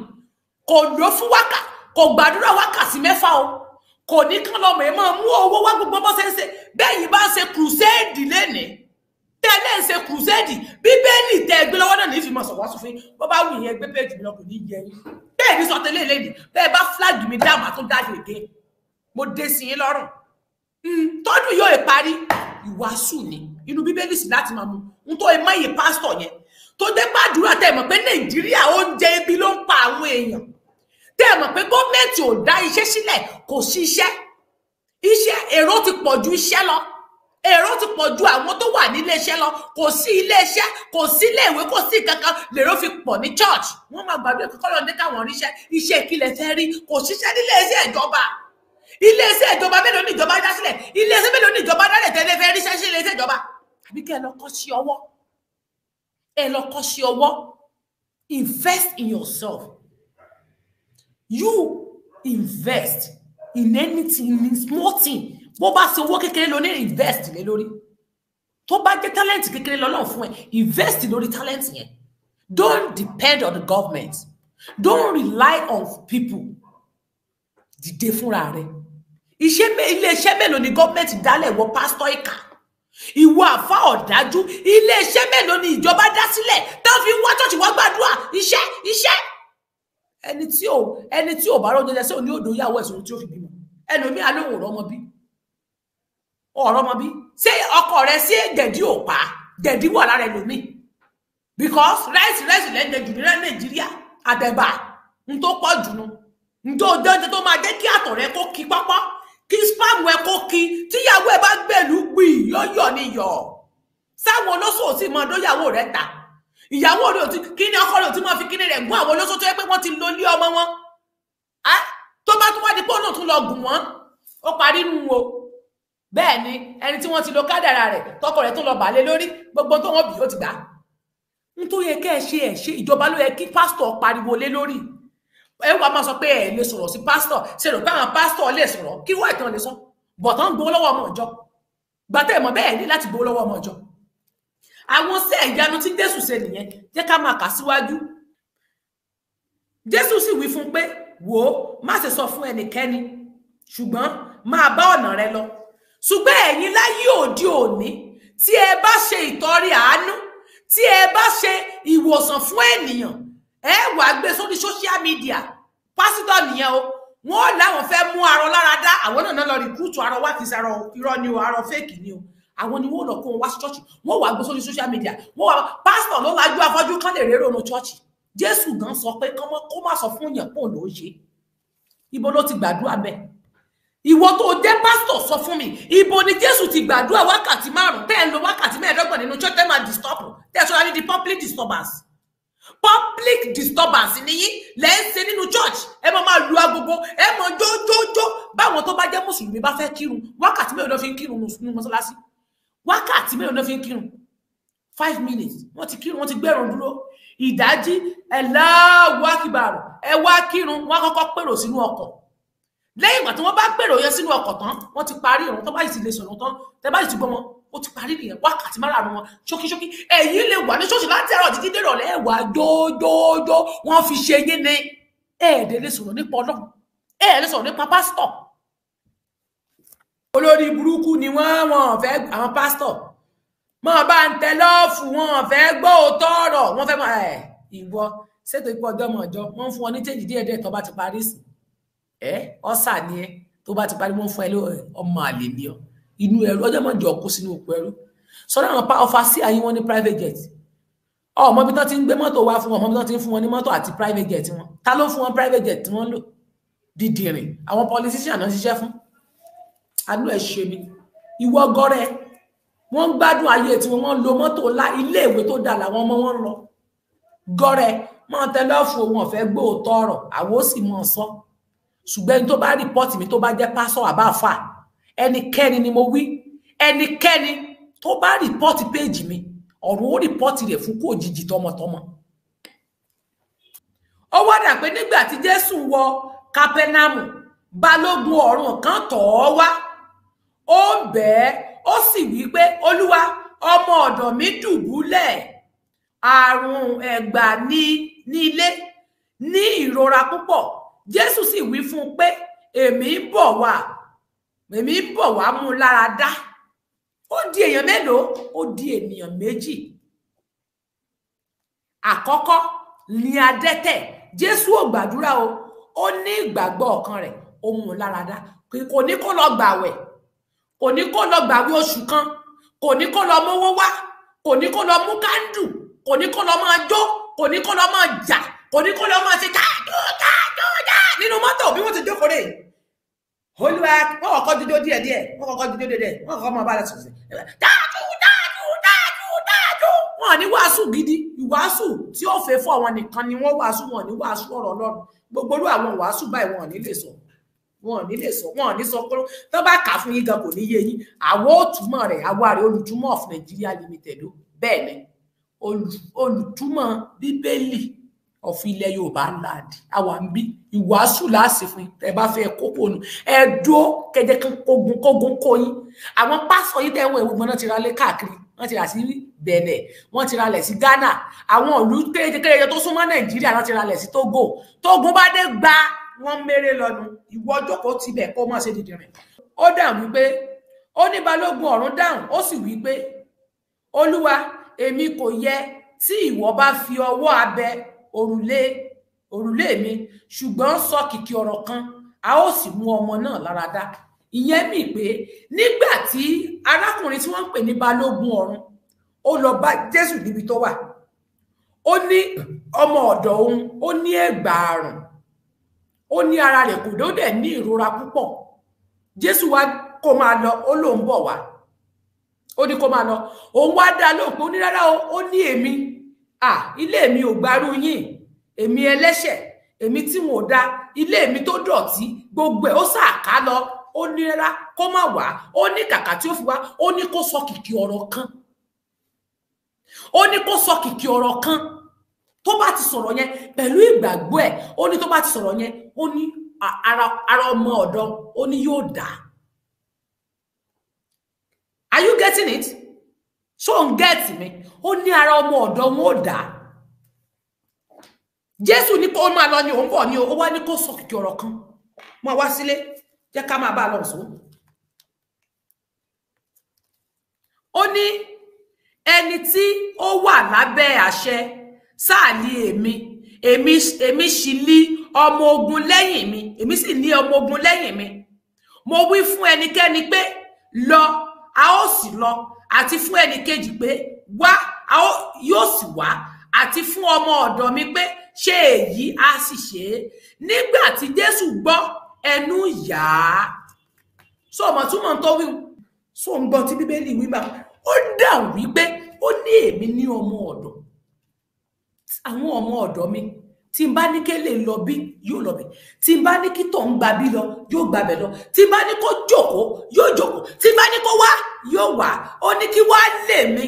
Kò ló fún wákà kò gbàdúrà wákàtí mẹ́fà o kò ní kán lọ́mọ ẹ̀ máa mú owó wá gbogbo bó ṣe ń ṣe. Bẹ́ẹ̀ yìí bá ń ṣe crusade lénìí tẹ́lẹ̀ ń ṣe crusade bíbélì tẹ́ ẹ gbé lọ́wọ́ náà ní ìfimọ̀ sọ̀wọ́ sófin. Bó bá wù yẹn gbé péjì mi lọ kò ní yẹ bẹ́ẹ̀ ní sọtẹ́lẹ̀ lẹ́nìí bẹ́ẹ̀ bá flag mi dáàmú àtúndáde èké mo dé sí yín lọ́rùn. Tọ́dún yóò parí. Ìwàásù ni. Inú bíbélì sì láti máa mú. N tó ẹ mọyì pásítọ̀ yẹn. Tó dé gbàdúrà tẹ́ mọ̀ pé nàìjíríà oúnjẹ ibi ló ń pa àwọn èèyàn tẹ́ mọ̀ pé gọọmenti ò dá iṣẹ́ sílẹ̀ kò sí iṣẹ́. Iṣẹ́ èrò ti pọ̀ ju iṣẹ́ lọ. Èrò ti pọ̀ ju àwọn tó wà nílé iṣẹ́ lọ. Kò sí ilé iṣẹ́ kò sí ilé ìwé kò sí kankan lèrò fi pọ̀ ní church. Wọ́n máa gbàdúrà pé kọ́lọ́ ní káwọn ríṣẹ́ iṣẹ́. Ìkílẹ̀ fẹ́ rí. Kò síṣẹ́ nílé iṣẹ́ ìjọba. Iléeṣẹ́ ìjọba mélòó ní ìjọba dá sílẹ̀? Iléeṣẹ́ mélòó ní ìjọba dálẹ̀ tẹ́lẹ̀ fẹ́ ríṣẹ́ sí iléeṣẹ́ ìjọba? Àbí kẹ́ ẹ lọ kọ́ sí ọwọ́? Ẹ lọ kọ́ sí ọwọ́. Invest in yourself you invest in anything in small thing. Bó bá ṣe owó kékeré ló ní invest lé lórí. Tó bá jẹ́ talent kékeré lọ́nà fún ẹ invest lórí talent yẹn. Don't depend on the government. Don't rely on people. Dìde fúnra rẹ. Iṣẹ́ iléeṣẹ́ mélòó ni gọọmenti dálẹ̀ wọ pásítọ̀ ìkà ìwọ àfa ọ̀dájú iléeṣẹ́ mélòó ni ìjọba dá sílẹ̀? Tá fi wá ṣọ́ọ̀ṣì wá gbàdúrà. Iṣẹ́ iṣẹ́ ẹni tí ò ẹni tí ò bá rọ jẹjẹ sí òní òdò ìyàwó ẹ̀sùn tí ó fi bímọ? Ẹlòmíì alóhùn ọ̀rọ̀ ọmọ bí. Ọ̀rọ̀ ọmọ bí. Ṣé ọkọ rẹ sí gẹ̀dí ò pa? Gẹ̀dí wà lára ẹlòmíì. Because ráìsì ráìsì lẹ́jẹ̀ jù ní nàìjíríà. Àtẹ̀bà ń tó pọ̀ jù nù. Ǹjọ́ òjòjò tó máa jẹ́ kí àtọ̀ rẹ kó kí pápá kí spam ẹ kó kí tíyàwó ẹ bá gbèlú gbì yọ̀yọ̀ ni yọ̀. Sáwọn olóṣò ò tí mọ dóyàwó rẹ ta ìyàwó rẹ ò tí kíni ọkọ rẹ ò tí mọ fi kíni rẹ gún àwọn olóṣò tó yẹ pé wọ́n ti lo ilé ọmọ wọn. Tó bá tún wá di pọ́nà tún lọ gùn wọ́n ó parí nu o. Bẹ́ẹ̀ ni ẹni tí wọ́n ti lo kádàrà rẹ̀ tọkọ rẹ̀ tó lọ bàálé lórí gbogbo tó wọ́n bì ó ti gbà. N tó yẹ kẹ́ ẹ ṣe ẹ ṣe ìjọba ló yẹ kí pásítọ̀ pariwo lé lórí. Ẹ wàá máa sọ pé ẹ lè sọ̀rọ̀ sí pásítọ̀ ṣe rò pé àwọn pásítọ̀ lè sọ̀rọ̀ kí wọ́n ìtàn lè sọ. Bọ̀tán gbowó lọ́wọ́ ọmọ ìjọ. Gbàtẹ́ ìmọ̀ bẹ́ẹ̀ ní láti gbowó lọ́wọ́ ọmọ ìjọ àwọn sí ẹ̀yánu tí jésù ṣe nìyẹn. Jẹ́ ká máa kà síwájú. Jésù sì wí fún pé wò ó má ṣe sọ fún ẹnikẹ́ni ṣùgbọ́n máa bá ọ̀nà rẹ lọ. Ṣùgbọ́n ẹ̀yin láyé òde òní tí ẹ bá ṣe ìtọrẹ àánú tí ẹ bá ṣe ìwòsàn fún ènìyàn ẹ wà gbé sórí social media. Pásítọ̀ nìyẹn o. Wọn làwọn fẹ́ mú arọ lára dá. Àwọn náà lọ rìkúùtù arọ wá kì í sarọ irọ́ ni o arọ fẹẹkì ni o àwọn ni wọn lọ kó wọn wá sí ṣọ́ọ̀ṣì wọn wà gbé sórí social media. Wọn wà pásítọ̀ ló lajú afọ́jú kán lè rérò nu ṣọ́ọ̀ṣì jésù gan sọ pé kó má sọ fún yàn pò ló ṣe ibo ló ti gbàdúrà bẹ́ẹ̀? Ìwọ tó jẹ́ pásítọ̀ sọ fún mi ibo ni jésù ti gbàdúrà wákàtí márùn tẹ́ ẹ lo wákàtí mẹ́ẹ̀ẹ́dọ́gbọ̀n nínú church tẹ́ máa disturb tẹ́ ẹ sọ́ra ní di public disturbance. Public disturbance nìyí lẹ́ ń ṣe nínú church. Ẹ máa máa lu agogo. Ẹ mọ jójójó báwọn tó bá jẹ́ mùsùlùmí bá fẹ́ kírun wákàtí mẹ́rin ló fi ń kírun nínú mọ́ṣáláṣí wákàtí mẹ́rin ló fi ń kírun? Five minutes. Wọ́n ti kírun wọ́n ti gbẹ̀rùn dúró. Ìdájí ẹ̀ láwọ́ akíbarò ẹ wá kírun wọ́n kọ́kọ́ pèrò sínú ọkọ̀. Lẹ́yìn ìgbà tí wọ́n bá pèrò yẹn sínú ọkọ̀ tán wọ́n ti parí ìrun tó bá sì lè sọ̀rọ̀ tán tẹ́ bá sì ti gbọ́ wọn ó ti parí nìyẹn. Wákàtí márùn wọn ṣókíṣókí. Ẹ̀yin lè wà ní ṣọ́ọ̀ṣì láti àárọ̀ títí dé ìrọ̀lẹ́ ẹ̀wà jójójó. Wọ́n fi ṣe yín ní ẹ̀ẹ́dẹ̀ lè sọ̀rọ̀ nípa ọlọ́run. Ẹ̀ẹ́ lè sọ̀rọ̀ nípa pásítọ̀ olórí burúkú ni wọ́n wọn fẹ́ àwọn pásítọ̀. Mọ bá ń tẹ lọ́ọ̀fù wọn fẹ́ gbọ́ òótọ́ ọ̀rọ̀. Wọn fẹ́ mọ ẹ̀ ìwọ ṣètò ipò ọjọ́ mọ̀ ọjọ́. Wọ́n ń fún ọ ní tèjì díẹ̀ díẹ̀ tó bá ti parí sí ẹ ọ̀sà ni ẹ. Tó bá ti parí wọ́n fún ẹ ló ọmọ àlè ni ọ. Inú ẹrú ọjọ́ mọ̀ jọ kó sínú òkú ẹrú. Sọ́dọ̀ àwọn ọfà sí àyín wọn ní private jet. Ọmọ bí tán ti ń gbé mọ́tò wá fún wọn ọmọ bí tán ti ń fún wọn ní mọ́tò àti private jet wọn. Ta ló fún wọn private jet tí wọ́n lò? Dídìrín. Àwọn politician náà ṣiṣẹ́ fún àánú ẹ ṣe mi ìwọ gọrẹ wọn ń gbádùn ayé tí wọn ń lo mọ́tò ńlá iléèwé tó dà làwọn ọmọ wọn ń lọ. Gọrẹ máa tẹlẹ fún òun ọ̀fẹ́ gbóòótọ́ ọ̀rọ̀ àwọn ó sì máa sọ. Ṣùgbọ́n ẹni tó bá rìpọ́tì mi tó bá jẹ́ pásọ àbáfà ẹnikẹ́ni ni mo wí. Ẹnikẹ́ni tó bá rìpọ́tì péèjì mi ọ̀run ó rìpọ́tì rẹ̀ fún kó òjijì tọmọtọmọ. Ó wá dà pé nígbà tí Jésù wọ Kápẹ́námù balógun ọ̀run kan tọ̀ ọ́ wá ó ń bẹ́ẹ̀ ó sì wí pé olúwa ọmọ ọ̀dọ̀ mi dùbúlẹ̀. Àrùn ẹ̀gbà ní nílé ní ìrora púpọ̀. Jésù sì wí fún un pé èmi ń bọ̀ wá èmi ń bọ̀ wá mú lára dá. Ó di èèyàn mélòó? Ó di ènìyàn méjì. Àkọ́kọ́ ní adẹ́tẹ̀. Jésù ò gbàdúrà o. Ó ní ìgbàgbọ́ ọkàn rẹ̀ ó mú lára dá. Kò ní kó lọ gbàwẹ̀ kò ní kó lọ gbàwé oṣù kan. Kò ní kó lọ mówó wá. Kò ní kó lọ mú kándù. Kò ní kó lọ máa jó. Kò ní kó lọ máa jà. Kò ní kó lọ máa ṣe jáàdó jáàdó já nínú mọ́tò bí wọ́n ti jókòó rè olúwa wọ́n kọ́kọ́ jójó díẹ̀ díẹ̀. Wọ́n kọ́kọ́ jójó díẹ̀ díẹ̀. Wọ́n kọ́kọ́ máa bá a lọ sọ̀rọ̀ jáàdó jáàdó jáàdó jáàdó wọn ní wàásù gidi. Ìwàásù tí ó fẹ́ fún àwọn nìkan ni wọ́n wàásù. Wọn ní wàásù ọ̀rọ̀ Ọlọ́run. Gbogbo irú àwọn wàásù báyìí wọn ní lè sọ wọn ní lè sọ wọn ní sọ pé tó bá kà fún yín gan kò ní yé yín. Àwọn òtúmọ̀ rẹ̀ àwárí olùtúmọ̀ of Nigeria limited bẹ́ẹ̀ ni. Olùtúmọ̀ bíbélì of ilẹ̀ Yorùbá land àwa ń bí. Ìwàásù láàsì fún yín tẹ́ bá fẹ́ kókó nu ẹdúró kẹjẹ kan kógun kógun kó yín. Àwọn pásọ yín tẹ́ wọn ìwé náà ti ra lé káàkiri wọ́n ti rà sí Benin wọ́n ti ra lẹ̀ sí Ghana. Àwọn ìlú kéréje tó súnmọ́ Nàìjíríà wọ́n ti ra lẹ̀ sí Togo. Tógun bá dé gba wọn méré lọnu ìwọ jókòó tibẹ̀ kó má ṣe dìde rìn. Ó dáhùn wípé ó ní balógun ọ̀run dáhùn ó sì wípé olúwa èmi kò yẹ tí ìwọ bá fi ọwọ́ abẹ òrùlé òrùlé mi ṣùgbọ́n sọ kìkì ọ̀rọ̀ kan a ó sì mú ọmọ náà lára dá. Ìyẹn mì pé nígbà tí arákùnrin tí wọ́n ń pè ní balógun ọ̀run ó lọ bá jésù níbi tó wà. Ó ní ọmọ ọ̀dọ̀ òun ó ní ẹ̀gbà àrùn ó ní ara rẹ̀ kò dódẹ ní ìrora púpọ̀. Jésù wá kó máa lọ ó lóun bọ̀ wá. Ó ní kó máa lọ. Òun wá dá lóhùn pé ó ní rárá ó ní èmi. Ilé mi ò gbárù yín. Èmi ẹlẹ́ṣẹ̀ èmi tí wọn ò dá ilé mi tó dọ̀tí gbogbo ẹ̀ ó sàká lọ. Ó ní rárá kó má wá. Ó ní kàkà tí ó fi wá ó ní kó sọ kìkì ọ̀rọ̀ kan. Ó ní kó sọ kìkì ọ̀rọ̀ kan tó bá ti sọ̀rọ̀ yẹn pẹ̀lú ìgbàgbọ́ ẹ̀ ó ní tó bá ti sọ̀rọ̀ yẹn ó ní ara ọmọ ọ̀dọ̀ ó ní yóò dá are you getting it? Ṣó ń get mi? Ó ní ara ọmọ ọ̀dọ̀ wọn ò dá jésù ní kó máa lọ ní òun bọ̀ ní o ó wá ní kó sọ kìkì ọ̀rọ̀ kan. Máa wá sílé jẹ́ ká máa bá a lọ sùn. Ó ní ẹni tí ó wà lábẹ́ àṣẹ sáàlì èmi. Èmi èmi sì ní ọmọ ogun lẹ́yìn mi. Èmi sì ní ọmọ ogun lẹ́yìn mi. Mo wí fún ẹnikẹ́ni pé lọ a ó sì lọ. Àti fún ẹnìkejì pé wá a ó yóò sì wá. Àti fún ọmọ ọ̀dọ̀ mi pé ṣe èyí á sì ṣe é? Nígbà tí Jésù gbọ́ ẹnu yà á. So ọmọ túmọ̀ tó wí? So ń gbọ́ tí Bíbélì wí bá ó dà wípé ó ní èmi ní ọmọ ọ̀dọ̀ àwọn ọmọ ọ̀dọ̀ mi tí n bá ní kí lè lọ bí yóò lọ bẹ. Tí n bá ní kí tọ̀ ń gba bí lọ yóò gba bẹ lọ. Tí n bá ní kó jókòó yóò jókòó. Tí n bá ní kó wá yóò wá. Ó ní kí wá lè mi.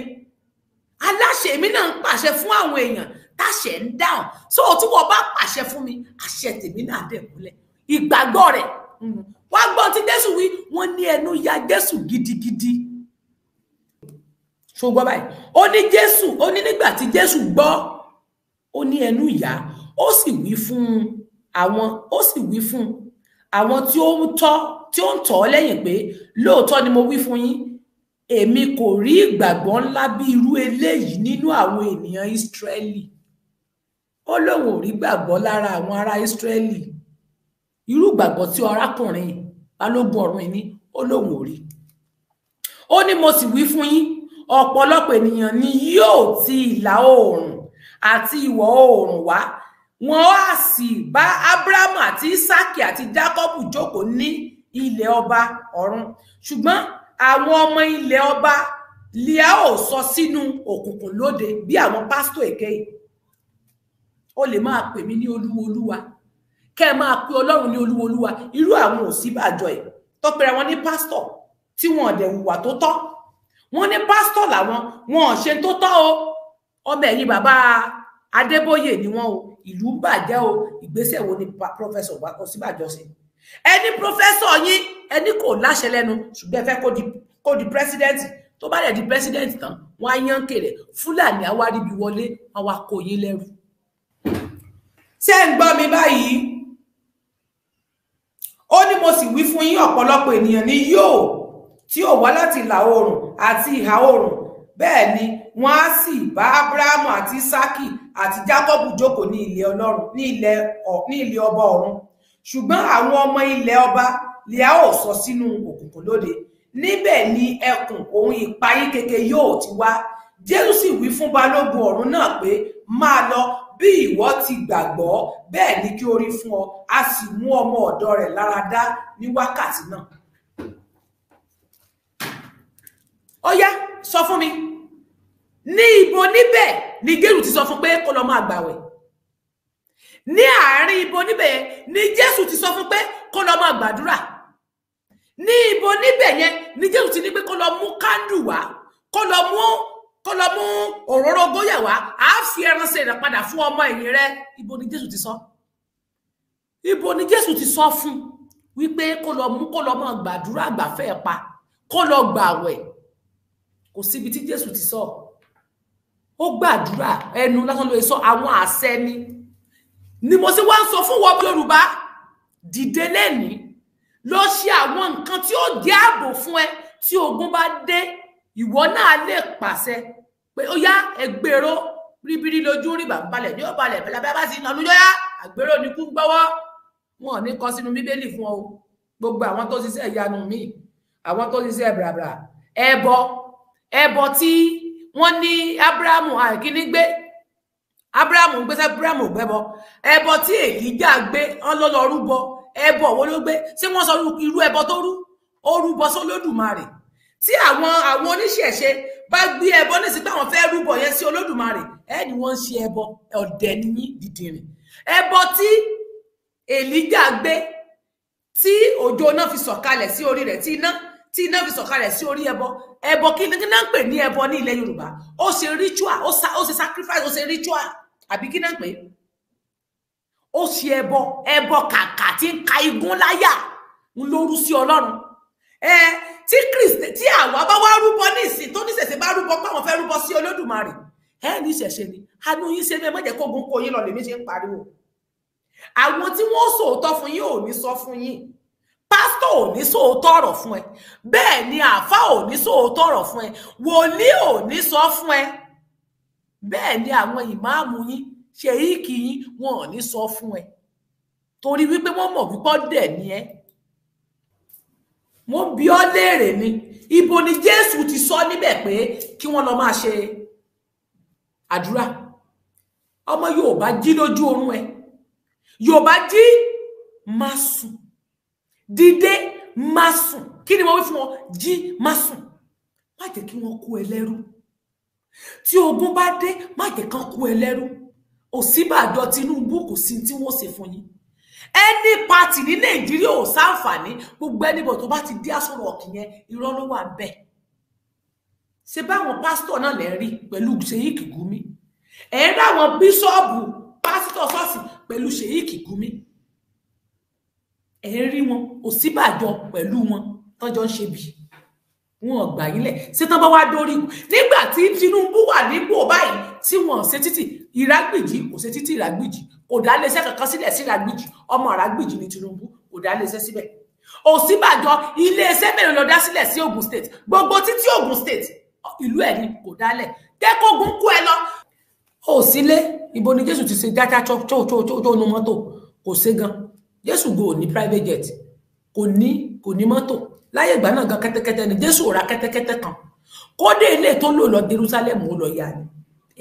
Aláṣẹ mi náà ń pàṣẹ fún àwọn èèyàn táṣẹ ń dáhùn. So tí wọn bá pàṣẹ fún mi àṣẹ tèmi náà dẹ̀ múlẹ̀ ìgbàgbọ́ rẹ̀ wá gbọ́n tí Jésù wí wọ́n ní ẹnu ya Jésù gidigidi. Ṣùgbọ́n báyìí? Ó ní jésù ó ní nígbà tí jésù gbọ́ ó ní ẹnu ìyá ó sì wí fún àwọn ó sì wí fún àwọn tí ó ń tọ́ tí ó ń tọ̀ lẹ́yìn pé lóòótọ́ ni mo wí fún yín èmi kò rí ìgbàgbọ́ ńlá bí irú eléyìí nínú àwọn ènìyàn ìsírẹ́lì ó lóun ò rí gbàgbọ́ lára àwọn ará ìsírẹ́lì irú ìgbàgbọ́ tí arákùnrin balógun ọ̀run ní ó lóun ò rí. Ó ní mo sì wí fún yín ọ̀pọ̀lọpọ̀ ènìyàn ni yóò ti ìlà oòrùn àti ìwọ̀ oòrùn wá. Wọn á sì bá abrahamu àti isaki àti jacob jókòó ní ilẹ̀ ọba ọ̀run. Ṣùgbọ́n àwọn ọmọ ilẹ̀ ọba lia ò sọ sínú òkùnkùn lóde bí àwọn pásítọ̀ èké ó lè máa pè mí ní olúwo olúwa kẹ́ ẹ máa pe ọlọ́run ní olúwo olúwa irú àwọn òsínbàjọ ẹ̀. Tó pera wọn ní pásítọ̀ tí wọn ò dẹ̀ hùwà tó tọ́. Wọn ní pásítọ̀ làwọn wọn ò ṣe tó tọ́ o ọmọ ẹ̀yìn bàbá adébóyè ni wọn o. Ìlú ń bàjẹ́ o. Ìgbésẹ̀ wo ni pọfẹsọ òsínbàjọ sí ẹni pọfẹsọ yín. Ẹni kò láṣẹ lẹ́nu. Ṣùgbọ́n ẹ fẹ́ kó di pírẹsidẹ́ǹtì tó bá dẹ̀ di pírẹsidẹ́ǹtì tán wọn á yán kèrè. Fúlàní àwáríbi wọlé. Wọn wá kó yín lẹ́rù. Ṣé ń gbọ́ mi báyìí? Ó ní mo sì wí fún yín ọ̀pọ̀lọpọ̀ ènìyàn ni yóò tí ò wá láti ìlà oòrùn àti ìhà oòrùn. Bẹ́ẹ̀ ni wọ́n á sì bá abrahamu àti isaki àti jacob jókòó ní ilẹ̀ ọlọ́run ní ilẹ̀ ní ilẹ̀ ọba ọ̀run. Ṣùgbọ́n àwọn ọmọ ilẹ̀ ọba a ò sọ sínú òkùnkùn lóde. Níbẹ̀ ni ẹkùn ohun ìpayín keke yóò ti wá. Jésù sì wí fún balógun ọ̀run náà pé máa lọ bí ìwọ ti gbàgbọ́ bẹ́ẹ̀ ni kí ó rí fún ọ. A sì mú ọmọ ọ̀dọ̀ rẹ̀ lára dá ní wákàtí náà. ó yá sọ fún mi ní ibo níbẹ̀ ni jésù ti sọ fún pé kó lọ máa gbàwẹ̀ ní àárín ibo níbẹ̀ ni jésù ti sọ fún pé kó lọ máa gbàdúrà. Ní ibo níbẹ̀ yẹn ni jésù ti ní pé kó lọ mú kándù wá kó lọ mú kó lọ mú òróró góyà wá á fi ẹran ṣe rẹ padà fún ọmọ ẹ̀yìn rẹ. Ibo ni jésù ti sọ. Ibo ni jésù ti sọ fún wípé kó lọ mú kó lọ máa gbàdúrà àgbàfẹ́ pa kó lọ gbàwẹ̀ kò síbi tí jésù ti sọ ó gbàdúrà ẹnu lásán ló sọ àwọn àṣẹ ni. Ni mo sì wá ń sọ fún wọn yorùbá dìde lẹ́ni lọ ṣe àwọn nǹkan tí ó jẹ́ ààbò fún ẹ. Tí ogun bá dé ìwọ náà lè pàṣẹ pé ó yá ẹgbèrò ríbirí lójú rí bàbálẹ ní ọbalẹ bẹlẹbẹ bá sì nà lójọ yá àgbèrò ní kú gbọ́wọ́. Wọn ò ní kọ sínú bíbélì fún ọ gbogbo àwọn tó ṣiṣẹ́ ìyanu míì àwọn tó ṣiṣẹ́ brabra ẹbọ ẹbọ tí wọ́n ní abrahamu àìkíní gbé. Abrahamu gbé sẹ abrahamu gbẹbọ ẹbọ tí èlíjà gbé ọlọlọ rúbọ. Ẹbọ wo ló gbé? Ṣé wọ́n sọ irú ẹbọ tó rú? Ó rúbọ sólódùmarè. Tí àwọn àwọn oníṣẹ̀ṣe bá gbé ẹbọ ní sí pé àwọn fẹ́ẹ́ rúbọ yẹn sí olódùmarè ẹ ní wọ́n ń ṣe ẹbọ. Ọ̀dẹ̀ nìyí dìdìrìn ẹbọ tí èlíjà gbé tí òjò náà fi sọ̀kalẹ̀ sí orí rẹ̀ tí iná tí iná fi sọ̀kalẹ̀ sí orí ẹbọ. Ẹbọ kí ni náà ń pè ní ẹbọ ní ilẹ̀ yorùbá? Ó ṣe ritual ó ṣe sacrifice ó ṣe ritual. Àbí kí náà ń pè é? Ó ṣe ẹbọ ẹbọ kàkà tí ń ka igun láyà. Ń lóru sí ọlọ́run. Ẹ tí kristi tí àwa bá wá rúbọ ní ìsìn tó ní ṣẹ̀ṣẹ̀ bá rúbọ pé àwọn fẹ́ rúbọ sí olódùmarè. Ẹ ní ìṣẹ̀ṣẹ̀ ni. Àánú yín ṣe má jẹ́ kó gun kó yín lọ lèmi ṣe ń pariwo. Àwọn tí wọ́n sòótọ́ fún yín ò ní sọ fún yín pásítọ̀ ò ní sòótọ́ ọ̀rọ̀ fún ẹ. Bẹ́ẹ̀ ni àáfà ò ní sòótọ́ ọ̀rọ̀ fún ẹ. Wòlíì ò ní sọ fún ẹ. Bẹ́ẹ̀ ni àwọn ìmáàmù yín ṣèyíkì yín wọn ò ní sọ fún ẹ. Torí wípé wọ́n mọ̀ wípé dẹ̀ ni ẹ. Mo bi ọ́ léèrè ni ibo ni Jésù ti sọ níbẹ̀ pé kí wọ́n lọ máa ṣe àdúrà? Ọmọ Yorùbá jí lójú oorun ẹ. Yorùbá jí máa sùn dìde má sùn. Kí ni mo wí fún ọ jí má sùn. Má jẹ́ kí wọ́n kó ẹ lẹ́rú. Tí ogun bá dé má jẹ́ kán kó ẹ lẹ́rú. Ọ̀ṣínbàjò Tinubu kò sí tí wọ́n ṣe fún yín. Ẹni pati ní Nàìjíríà ò sáǹfààní. Gbogbo ẹnìbọ tó bá ti dé àsọ̀rọ̀ ọkì yẹn ló wà bẹ́ẹ̀ ṣe báwọn pásítọ̀ náà lè rí pẹ̀lú Ṣèyíkì Gúmí ẹ ráwọn bíṣọọbù pásítọ̀ ṣọ́ọ̀ṣì pẹ̀lú Ṣèyíkì Gúmí ẹ ń rí wọn Ọ̀ṣínbàjò pẹ̀lú wọn tọ́jọ́ ń ṣe bí. Wọn gbà yín lẹ̀. Ṣé tán bá wá dórí nígbà tí Tinubu wà nípò báyìí tí wọn ṣe títì Ìrágbìjí kò ṣe títì Ìrágbìjí kò dá iléeṣẹ́ kankan sílẹ̀ sí Ìrágbìjí ọmọ Ìrágbìjí ni Tinubu. Kò dá iléeṣẹ́ síbẹ̀. Ọ̀ṣínbàjò iléeṣẹ́ mélòó ló dá sílẹ̀ sí Ogun State? Gbogbo títí Ogun State ìlú ẹ̀ ni kò dálẹ̀ kẹ́kọ̀ọ́gùn kú ẹ lọ. ó sílé ibo ni Jésù ti ṣe dájá tó nu mọ́tò? Kò ṣe gan Jésù go ní private jet kò ní kò ní mọ́tò. Láyé ìgbà náà gan kẹ́tẹ́kẹ́tẹ́ ni Jésù ò ra kẹ́tẹ́kẹ́tẹ́ kan. Kódé ilé tó lò lọ Jerusalem ó lọ yá ni.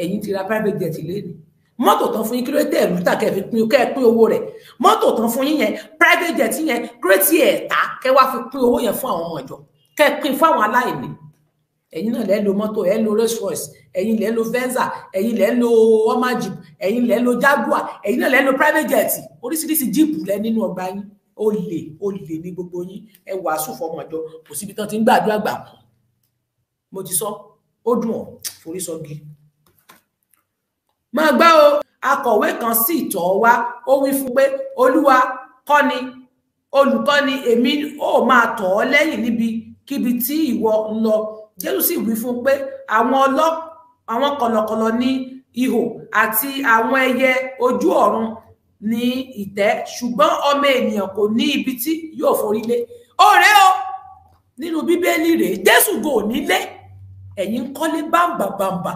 Ẹ̀yin ti ra private jet lẹ́nu mọ́tò tán fún yín kí ló dé ẹ̀rú tà kẹ́ fi pín kẹ́ pín owó rẹ̀? Mọ́tò tán fún yín yẹn private jet yẹn kírètì ẹ̀ ta kẹ́ wá fi pín owó yẹn fún àwọn ọmọ ìjọ? Kẹ́ pín fún àwọn aláìní ẹ̀yin náà lẹ́ lo mọ́tò ẹ̀ lo Rolls Royce ẹ̀yin lẹ́ lo Venza ẹ̀yin lẹ́ lo Hummer Jeep lẹ́ lo Jaguar ẹ̀yin náà lẹ́ lo private jet. Oríṣiríṣi jíìpù lẹ nínú ọgbà yín. Ó lè ó lè ní gbogbo yín. Ẹ wàásù fọmọ ìjọ. Kò síbi tán ti ń gbàdúrà gbà. Kú mo ti sọ ó dùn ọ́ forí sọgi máa gbá o. Akọ̀wé kan sì tọ̀ wá ó wí fún pé olúwa kọ́ni olùkọ́ni èmi ó máa tọ̀ ọ́ lẹ́yìn níbi kíbi tí ìwọ ń lọ jésù sì wí fún pé àwọn ọlọ́ àwọn kọ̀lọ̀kọ̀lọ̀ ní ihò àti àwọn ẹyẹ ojú ọ̀run ní ìtẹ́ ṣùgbọ́n ọmọ ènìyàn kò ní ibi tí yóò forí lé. Ọ̀rẹ́ o nínú bíbélì rèé jésù gò nílé ẹ̀yin ń kọ́lé bámbàbàmbà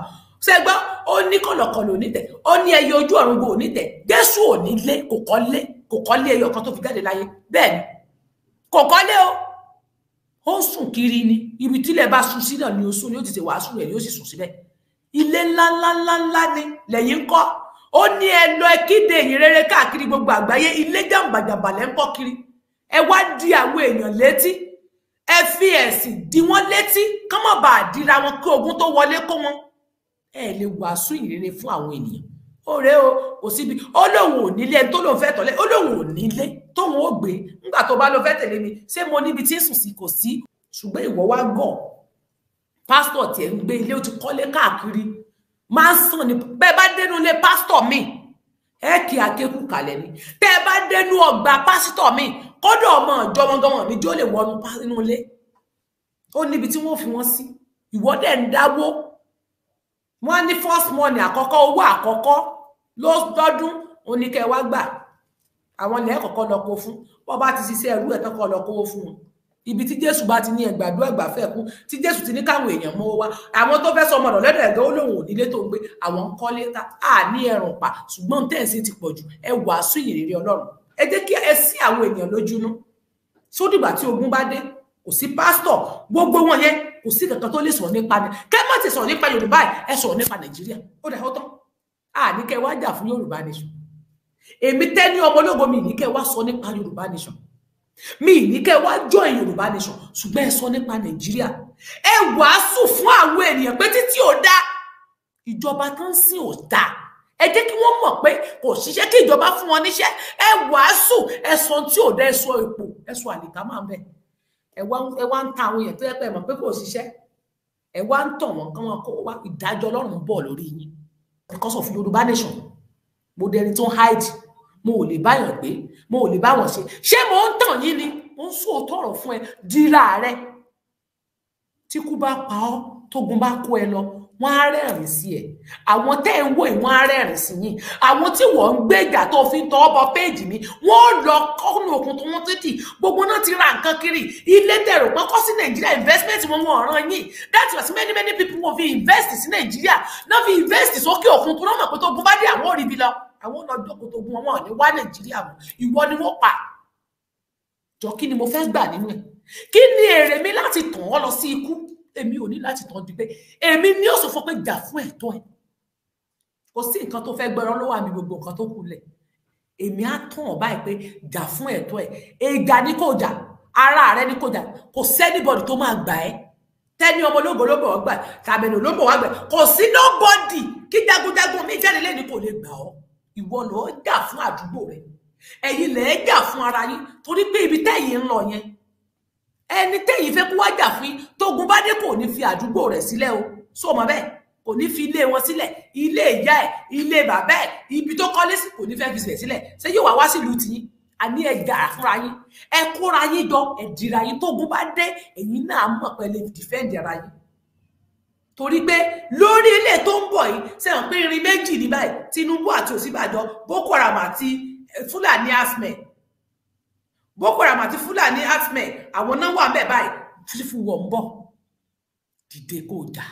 ṣẹgbọn ó ní kọlọkọlọ onítẹ̀ ó ní ẹyẹ ojú ọ̀run gò onítẹ̀ jésù ò nílé kò kọ́lé kò kọ́lé ẹyọ kan tó fi jáde láyé. Bẹ́ẹ̀ ni kò kọ́lé o ó sùn kiri ni. Ibi tílẹ̀ bá sùn sí náà ni ó sùn ni ó ti ṣe wàásù rẹ̀ ni ó sì sùn síbẹ̀. Ilé ńláńláńláńlá ni lẹ́yìn ń kọ́. Ó ní ẹ lọ ẹ kéde ìyìn rere káàkiri gbogbo àgbáyé. Ilé jàǹbàjàǹbà lẹ́ ń kọ́ kiri. Ẹ wá di àwọn èèyàn létí. Ẹ fi ẹ̀sìn di wọ́n létí. Kán má bàa dira wọn kí ogun tó wọlé kó wọn. Ẹ lè wàásù ìrere fún àwọn ènìyàn ọ̀rẹ́ o kò síbi ó lóun ò nílé ẹni tó lóun fẹ́ tọ̀lé ó lóun ò nílé tóun ó gbé. Nígbà tó bá lọ fẹ́ tẹ̀lé mi ṣé mo níbi tí ń sùn sí kò sí? Ṣùgbọ́n ìwọ wá gọ̀ pásítọ̀ tiẹ̀ ń gbé ilé ó ti kọ́lé káàkiri. Máa ń sàn ní bẹ́ẹ̀ bá dénú ilé pásítọ̀ mi ẹ kí akékù kalẹ̀ ni. Tẹ́ ẹ bá dénú ọgbà pásítọ̀ mi kọ́dọ̀ ọmọ ìjọmọgọmọ mi jó lè wọnú inú ilé. Ó níbi tí wọ́n fi wọ́n sí. Ìwọ́dẹ̀ ń dáwó. Wọ́n ní first money àkọ́kọ́ owó àkọ́kọ́ lọ́dún oníkẹ́ wá gbà. Àwọn ilẹ̀ kọ̀ọ̀kan lọ kó fún. Wọ́n bá ti ṣiṣẹ́ ẹrú ẹ̀ tọ́kọ̀ lọ kówó fún wọn. Ibi tí jésù bá ti ní ẹgbàdúrà ẹgbàfẹ́ kú tí jésù ti ní káwọn èèyàn mọ́wọ́ wá. Àwọn tó fẹ́ sọ ọmọ ọ̀dọ̀ lẹ́dọ̀ ẹ̀gẹ́ ó lóun ò nílé tó ń gbé. Àwọn ń kọ́lé ta á ní ẹrùn pa. Ṣùgbọ́n tẹ̀sí ti pọ̀ jù ẹ wàásù ìrere ọlọ́run. Ẹ jẹ́ kí ẹ sí àwọn èèyàn lójúnú. Sódìgbà tí ogun bá dé kò sí pásítọ̀. Gbogbo wọn yẹn kò sí kankan tó lè sọ̀rọ̀ nípa ni. Kẹ́ má ti sọ̀rọ̀ nípa yorùbá ẹ sọ̀rọ̀ nípa nàìjíríà. Ó dà ó tán à ní kẹ́ wá jà fún yorùbá nation. Èmi tẹ́ni ọmọ ológo mi ní kẹ́ wá sọ nípa yorùbá nation. Mi ní kẹ́ wá join yorùbá nation. Ṣùgbọ́n ẹ sọ nípa nàìjíríà. Ẹ wàásù fún àwọn ènìyàn pé títí ò dá. Ìjọba tó ń sìn ò dá. Ẹ jẹ́ kí wọ́n mọ̀ pé kò ṣiṣẹ́ kí ìjọba fún wọn níṣẹ́. Ẹ wàásù. Ẹ sọ tí ò dá ẹ sọ ipò ẹ sọ àlìká máa ń bẹ̀. Ẹ wá ń ta àwọn èèyàn tó yẹ pé ẹ mọ̀ pé kò ṣiṣẹ́. Ẹ wá ń tàn wọ́n kán wọn kó wá. Ìdájọ́ ọlọ́run bọ̀ lórí yín because of yorùbá nation. Mo dẹni tó ń hide. Mo ò lè báyàn gbé. Mo ò lè báwọn ṣe. Ṣé mo ń tàn yín ni? Mo ń sòótọ́ ọ̀rọ̀ fún ẹ. Dira rẹ tí kú bá pa ọ́ tógun bá kó ẹ lọ wọ́n á rẹ́rìn sí ẹ. Àwọn tẹ́ ń wò yìí wọ́n á rẹ́rìn sí yín. Àwọn tí wọ́n ń gbé ìjà tó fi ń tọ́ bọ péèjì mi wọ́n lọ kọ́nù òkun tó wọ́n títì. Gbogbo náà ti ra nǹkan kiri. Ilé tẹ̀rọ pọ́n kọ́ sí nàìjíríà investment wọn wọn ọ̀ràn yín. That was many many people wọ́n fi invest sí nàìjíríà. Náà fi invest sókè òkun tó náà mọ̀ pé tó gun bá dé àwọn òrìbí lọ. Àwọn ọ̀nà ọjọ́ tó gun wọn ní wá nàìjíríà mọ́. Ìwọ ni wọ́n pa. Jọ kí ni mo fẹ́ gbà nínú ẹ̀? Kí ni èrè mi láti tàn ọ́ lọ sí ikú èmi ò ní láti tàn dìgbẹ́ èmi ní ó sọ fún pé jà fún ẹ̀tọ́ ẹ̀. Kò sí nǹkan tó fẹ́ gbẹ́rọ lọ́wọ́ àmì gbogbo nǹkan tó kù lẹ̀. Èmi á tàn ọ́ báyìí pé jà fún ẹ̀tọ́ ẹ̀. Èjà ní kò jà ara rẹ ní kò jà. Kò sẹ́nibọ̀dì tó máa gbà ẹ́. Tẹ́ni ọmọ ológo ló bọ̀ wá gbà tàbẹ̀nù ló bọ̀ wá gbà. Kò sí nobody kí jagunjagun mi jáde lẹ́ni kò lè gbà ọ́. Ìwọ lọ́ọ́ jà fún àdúgbò rẹ. Ẹ̀yin lẹ́ẹ̀ jà fún ara yín torí pé ibi tẹ́yìn ń lọ yẹn ẹni tẹ́yìn fẹ́ kó wá jà fún tógun bá dé kò ní fi àdúgbò rẹ̀ sílẹ̀ o. Sọ mọ́ bẹ́ẹ̀? Kò ní fi ilé wọn sílẹ̀. Ilé ìyá ẹ̀ ilé bàbá ẹ̀ ibi tó kọ́lé sí kò ní fẹ́ fi sílẹ̀ sílẹ̀. Ṣé yóò wá wá sílùú tiyín? Àní ẹ jà fúnra yín. Ẹ kóra yín jọ ẹ dìra yín. Tógun bá dé ẹ̀yin náà mọ̀ pé lè dìfẹ́ǹdì ara yín. Torí pé lórí ilé tó ń bọ̀ yìí sẹ́wọ̀n pé irin méjì ní báyìí? Tinubu àti Ọ̀ṣínbàjò Boko Haram àti Fúlàní asmẹ̀ Boko Haram àti Fúlàní asmẹ̀ àwọn náà wà bẹ́ẹ̀ báyìí. Fífi wọ̀ ń bọ̀. Dìde kó jà.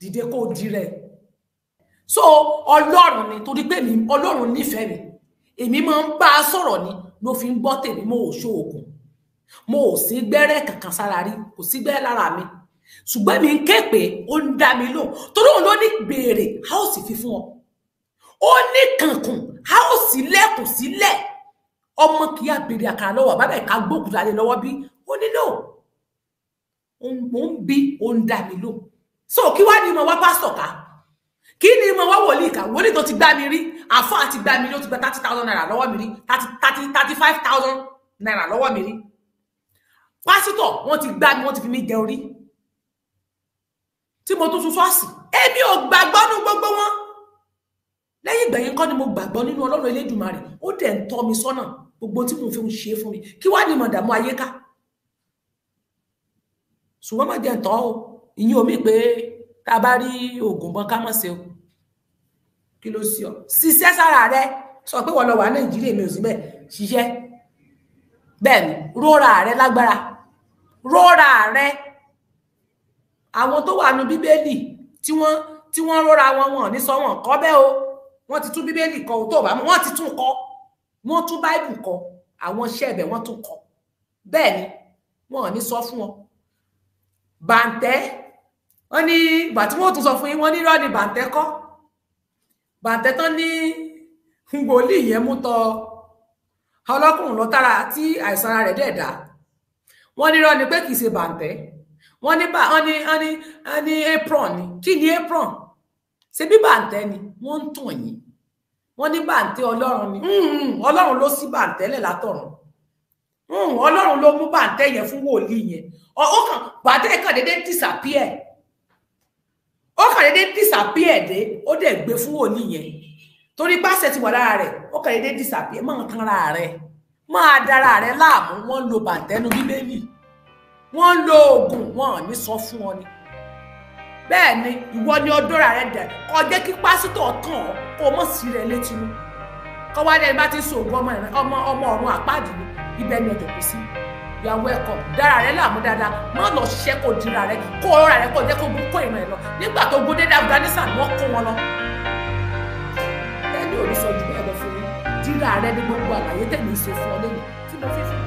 Dìde kó dirẹ̀ so Ọlọ́run ni torí pé mi Ọlọ́run nífẹ̀ẹ́ mi. Èmi máa ń bá a sọ̀rọ̀ ni ló fi ń gbọ́ tèmi. Mo ò ṣoògùn mo ò sí gbẹ́rẹ́ kankan sára rí. Kò sí gbẹ́rẹ́ lára mi. Ṣùgbọ́n mi ń ké pé ó ń dá mi lò torí òun ló ní béèrè a ó sì fi fún ọ. Ó ní kankun a ó sì lẹ́kùn sílẹ̀ ọmọ kì í àbèrè àkàrà lọ́wọ́ bàbá ẹ̀ka gbókùn lálẹ́ lọ́wọ́ bí? Ó ní no. Mo ń bí ó ń dá mi lò so kí wàá ní mo wá pásítọ̀ ká? Kí ni mo wá wòlíì ká? Wòlíì tó ti gbá mi rí àfọ àti gbá mi rí ó ti gba thirty thousand naira lọ́wọ́ mi rí thirty thirty five thousand naira lọ́wọ́ mi rí. Pásítọ̀ wọ́n ti gbá mi wọ́n ti fi mí jẹ orí. Tí mo tún tún ṣọ́ọ̀ṣì èmi ò gbàgbọ́ nínú gbogbo wọn. Lẹ́yìn ìgbà yẹn kọ́ ni mo gbàgbọ́ nínú ọlọ́run elédùnmarè ó dẹ̀ ń tọ́ mi sọ́nà gbogbo tí mo fi ń ṣe fún mi. Kí wàá ní mọ̀dàmú ayé ká ṣùgbọ́n má jẹ́ ǹtọ́ o. Ìyín omi pé tá a bá rí oògùn bọ́n ká mọ̀ sí o. Kí ló sí ọ? Ṣiṣẹ́ sára rẹ. Sọ pé wọ́n lọ wà nàìjíríà mi ò sí bẹ́ẹ̀. Ṣiṣẹ́. Bẹ́ẹ̀ ni rórà rẹ lágbára. Rórà rẹ. Àwọn tó wà nù bíbélì tí wọ́n tí wọ́n rọra wọn wọn ní sọ wọn kọ bẹ́ẹ̀ o. Wọ́n ti tún bíbélì kọ tó bá mọ̀ ti tún kọ wọ́n tún báìbù kọ àwọn iṣẹ́ ẹ̀bẹ̀ wọ́n tún kọ. Bẹ́ẹ̀ ni wọn ò ní sọ fún wọn. Bàǹtẹ́ wọ́n ní ìgbà tí wọ́n tún sọ fún yín wọ́n ní irọ́ ni bàǹtẹ́ kọ́. Bàǹtẹ́ tán ní wòlíì yẹn mú tọ ọlọ́kùnrin lọ tára tí àìsàn ara rẹ̀ dẹ̀ dá wọ́n ní irọ́ ni pé kì í ṣe bàǹtẹ́. Wọ́n ní bá wọ́n ní wọ́n ní apron ni. Kí ni apron? Ṣe bí bàǹtẹ́ ni? Wọ́n ń tàn yín wọ́n ní bàǹtẹ́ ọlọ́run ni. Ọlọ́run ló sí bàǹtẹ́ lẹ̀ látọ̀run. Ọlọ́run ló mú bàǹtẹ́ yẹn fún wòlíì yẹn. Ó kàn bàǹtẹ́ kàn déédéé disappear. Ó kàn déédéé disappear dé ó dẹ̀ gbé fún wòlíì yẹn. Torí pàṣẹ ti wà lára rẹ̀ ó kàn déédéé disappear. Máa tan ara rẹ̀ máa dára rẹ̀ láàmú. Wọ́n lo bàǹtẹ́ nu bíbélì. Wọ́n lo oògùn wọn ò ní sọ fún ọ ni bẹ́ẹ̀ ni ìwọ ni ọdọ́ra rẹ dẹ̀. Kó jẹ́ kí pásítọ̀ kàn ọ́ kó o mọ̀ sí rẹ létí mú kọ́ wá dẹ́ni bá ti so oògùn ọmọ ọmọ ọmọ ọ̀run àpáàdì ni. Ibẹ̀ ni ọjọ́ kù sí. Are welcome. Dára rẹ láàmú dáadáa. Má lọ ṣiṣẹ́ kó dira rẹ. Kó ọ̀rọ̀ rẹ kó jẹ́ kó gún kó ìmọ̀ ẹ̀ lọ. Nígbà tó gún dédé Afghanistan wọ́n kó wọn lọ. Bẹ́ẹ̀ ni ò ní sọ jù bẹ́ẹ̀ lọ fún mi dira rẹ ní gbogbo àlàyé tẹ̀lé ṣe fún ọ lẹ́nu tí mo fi fún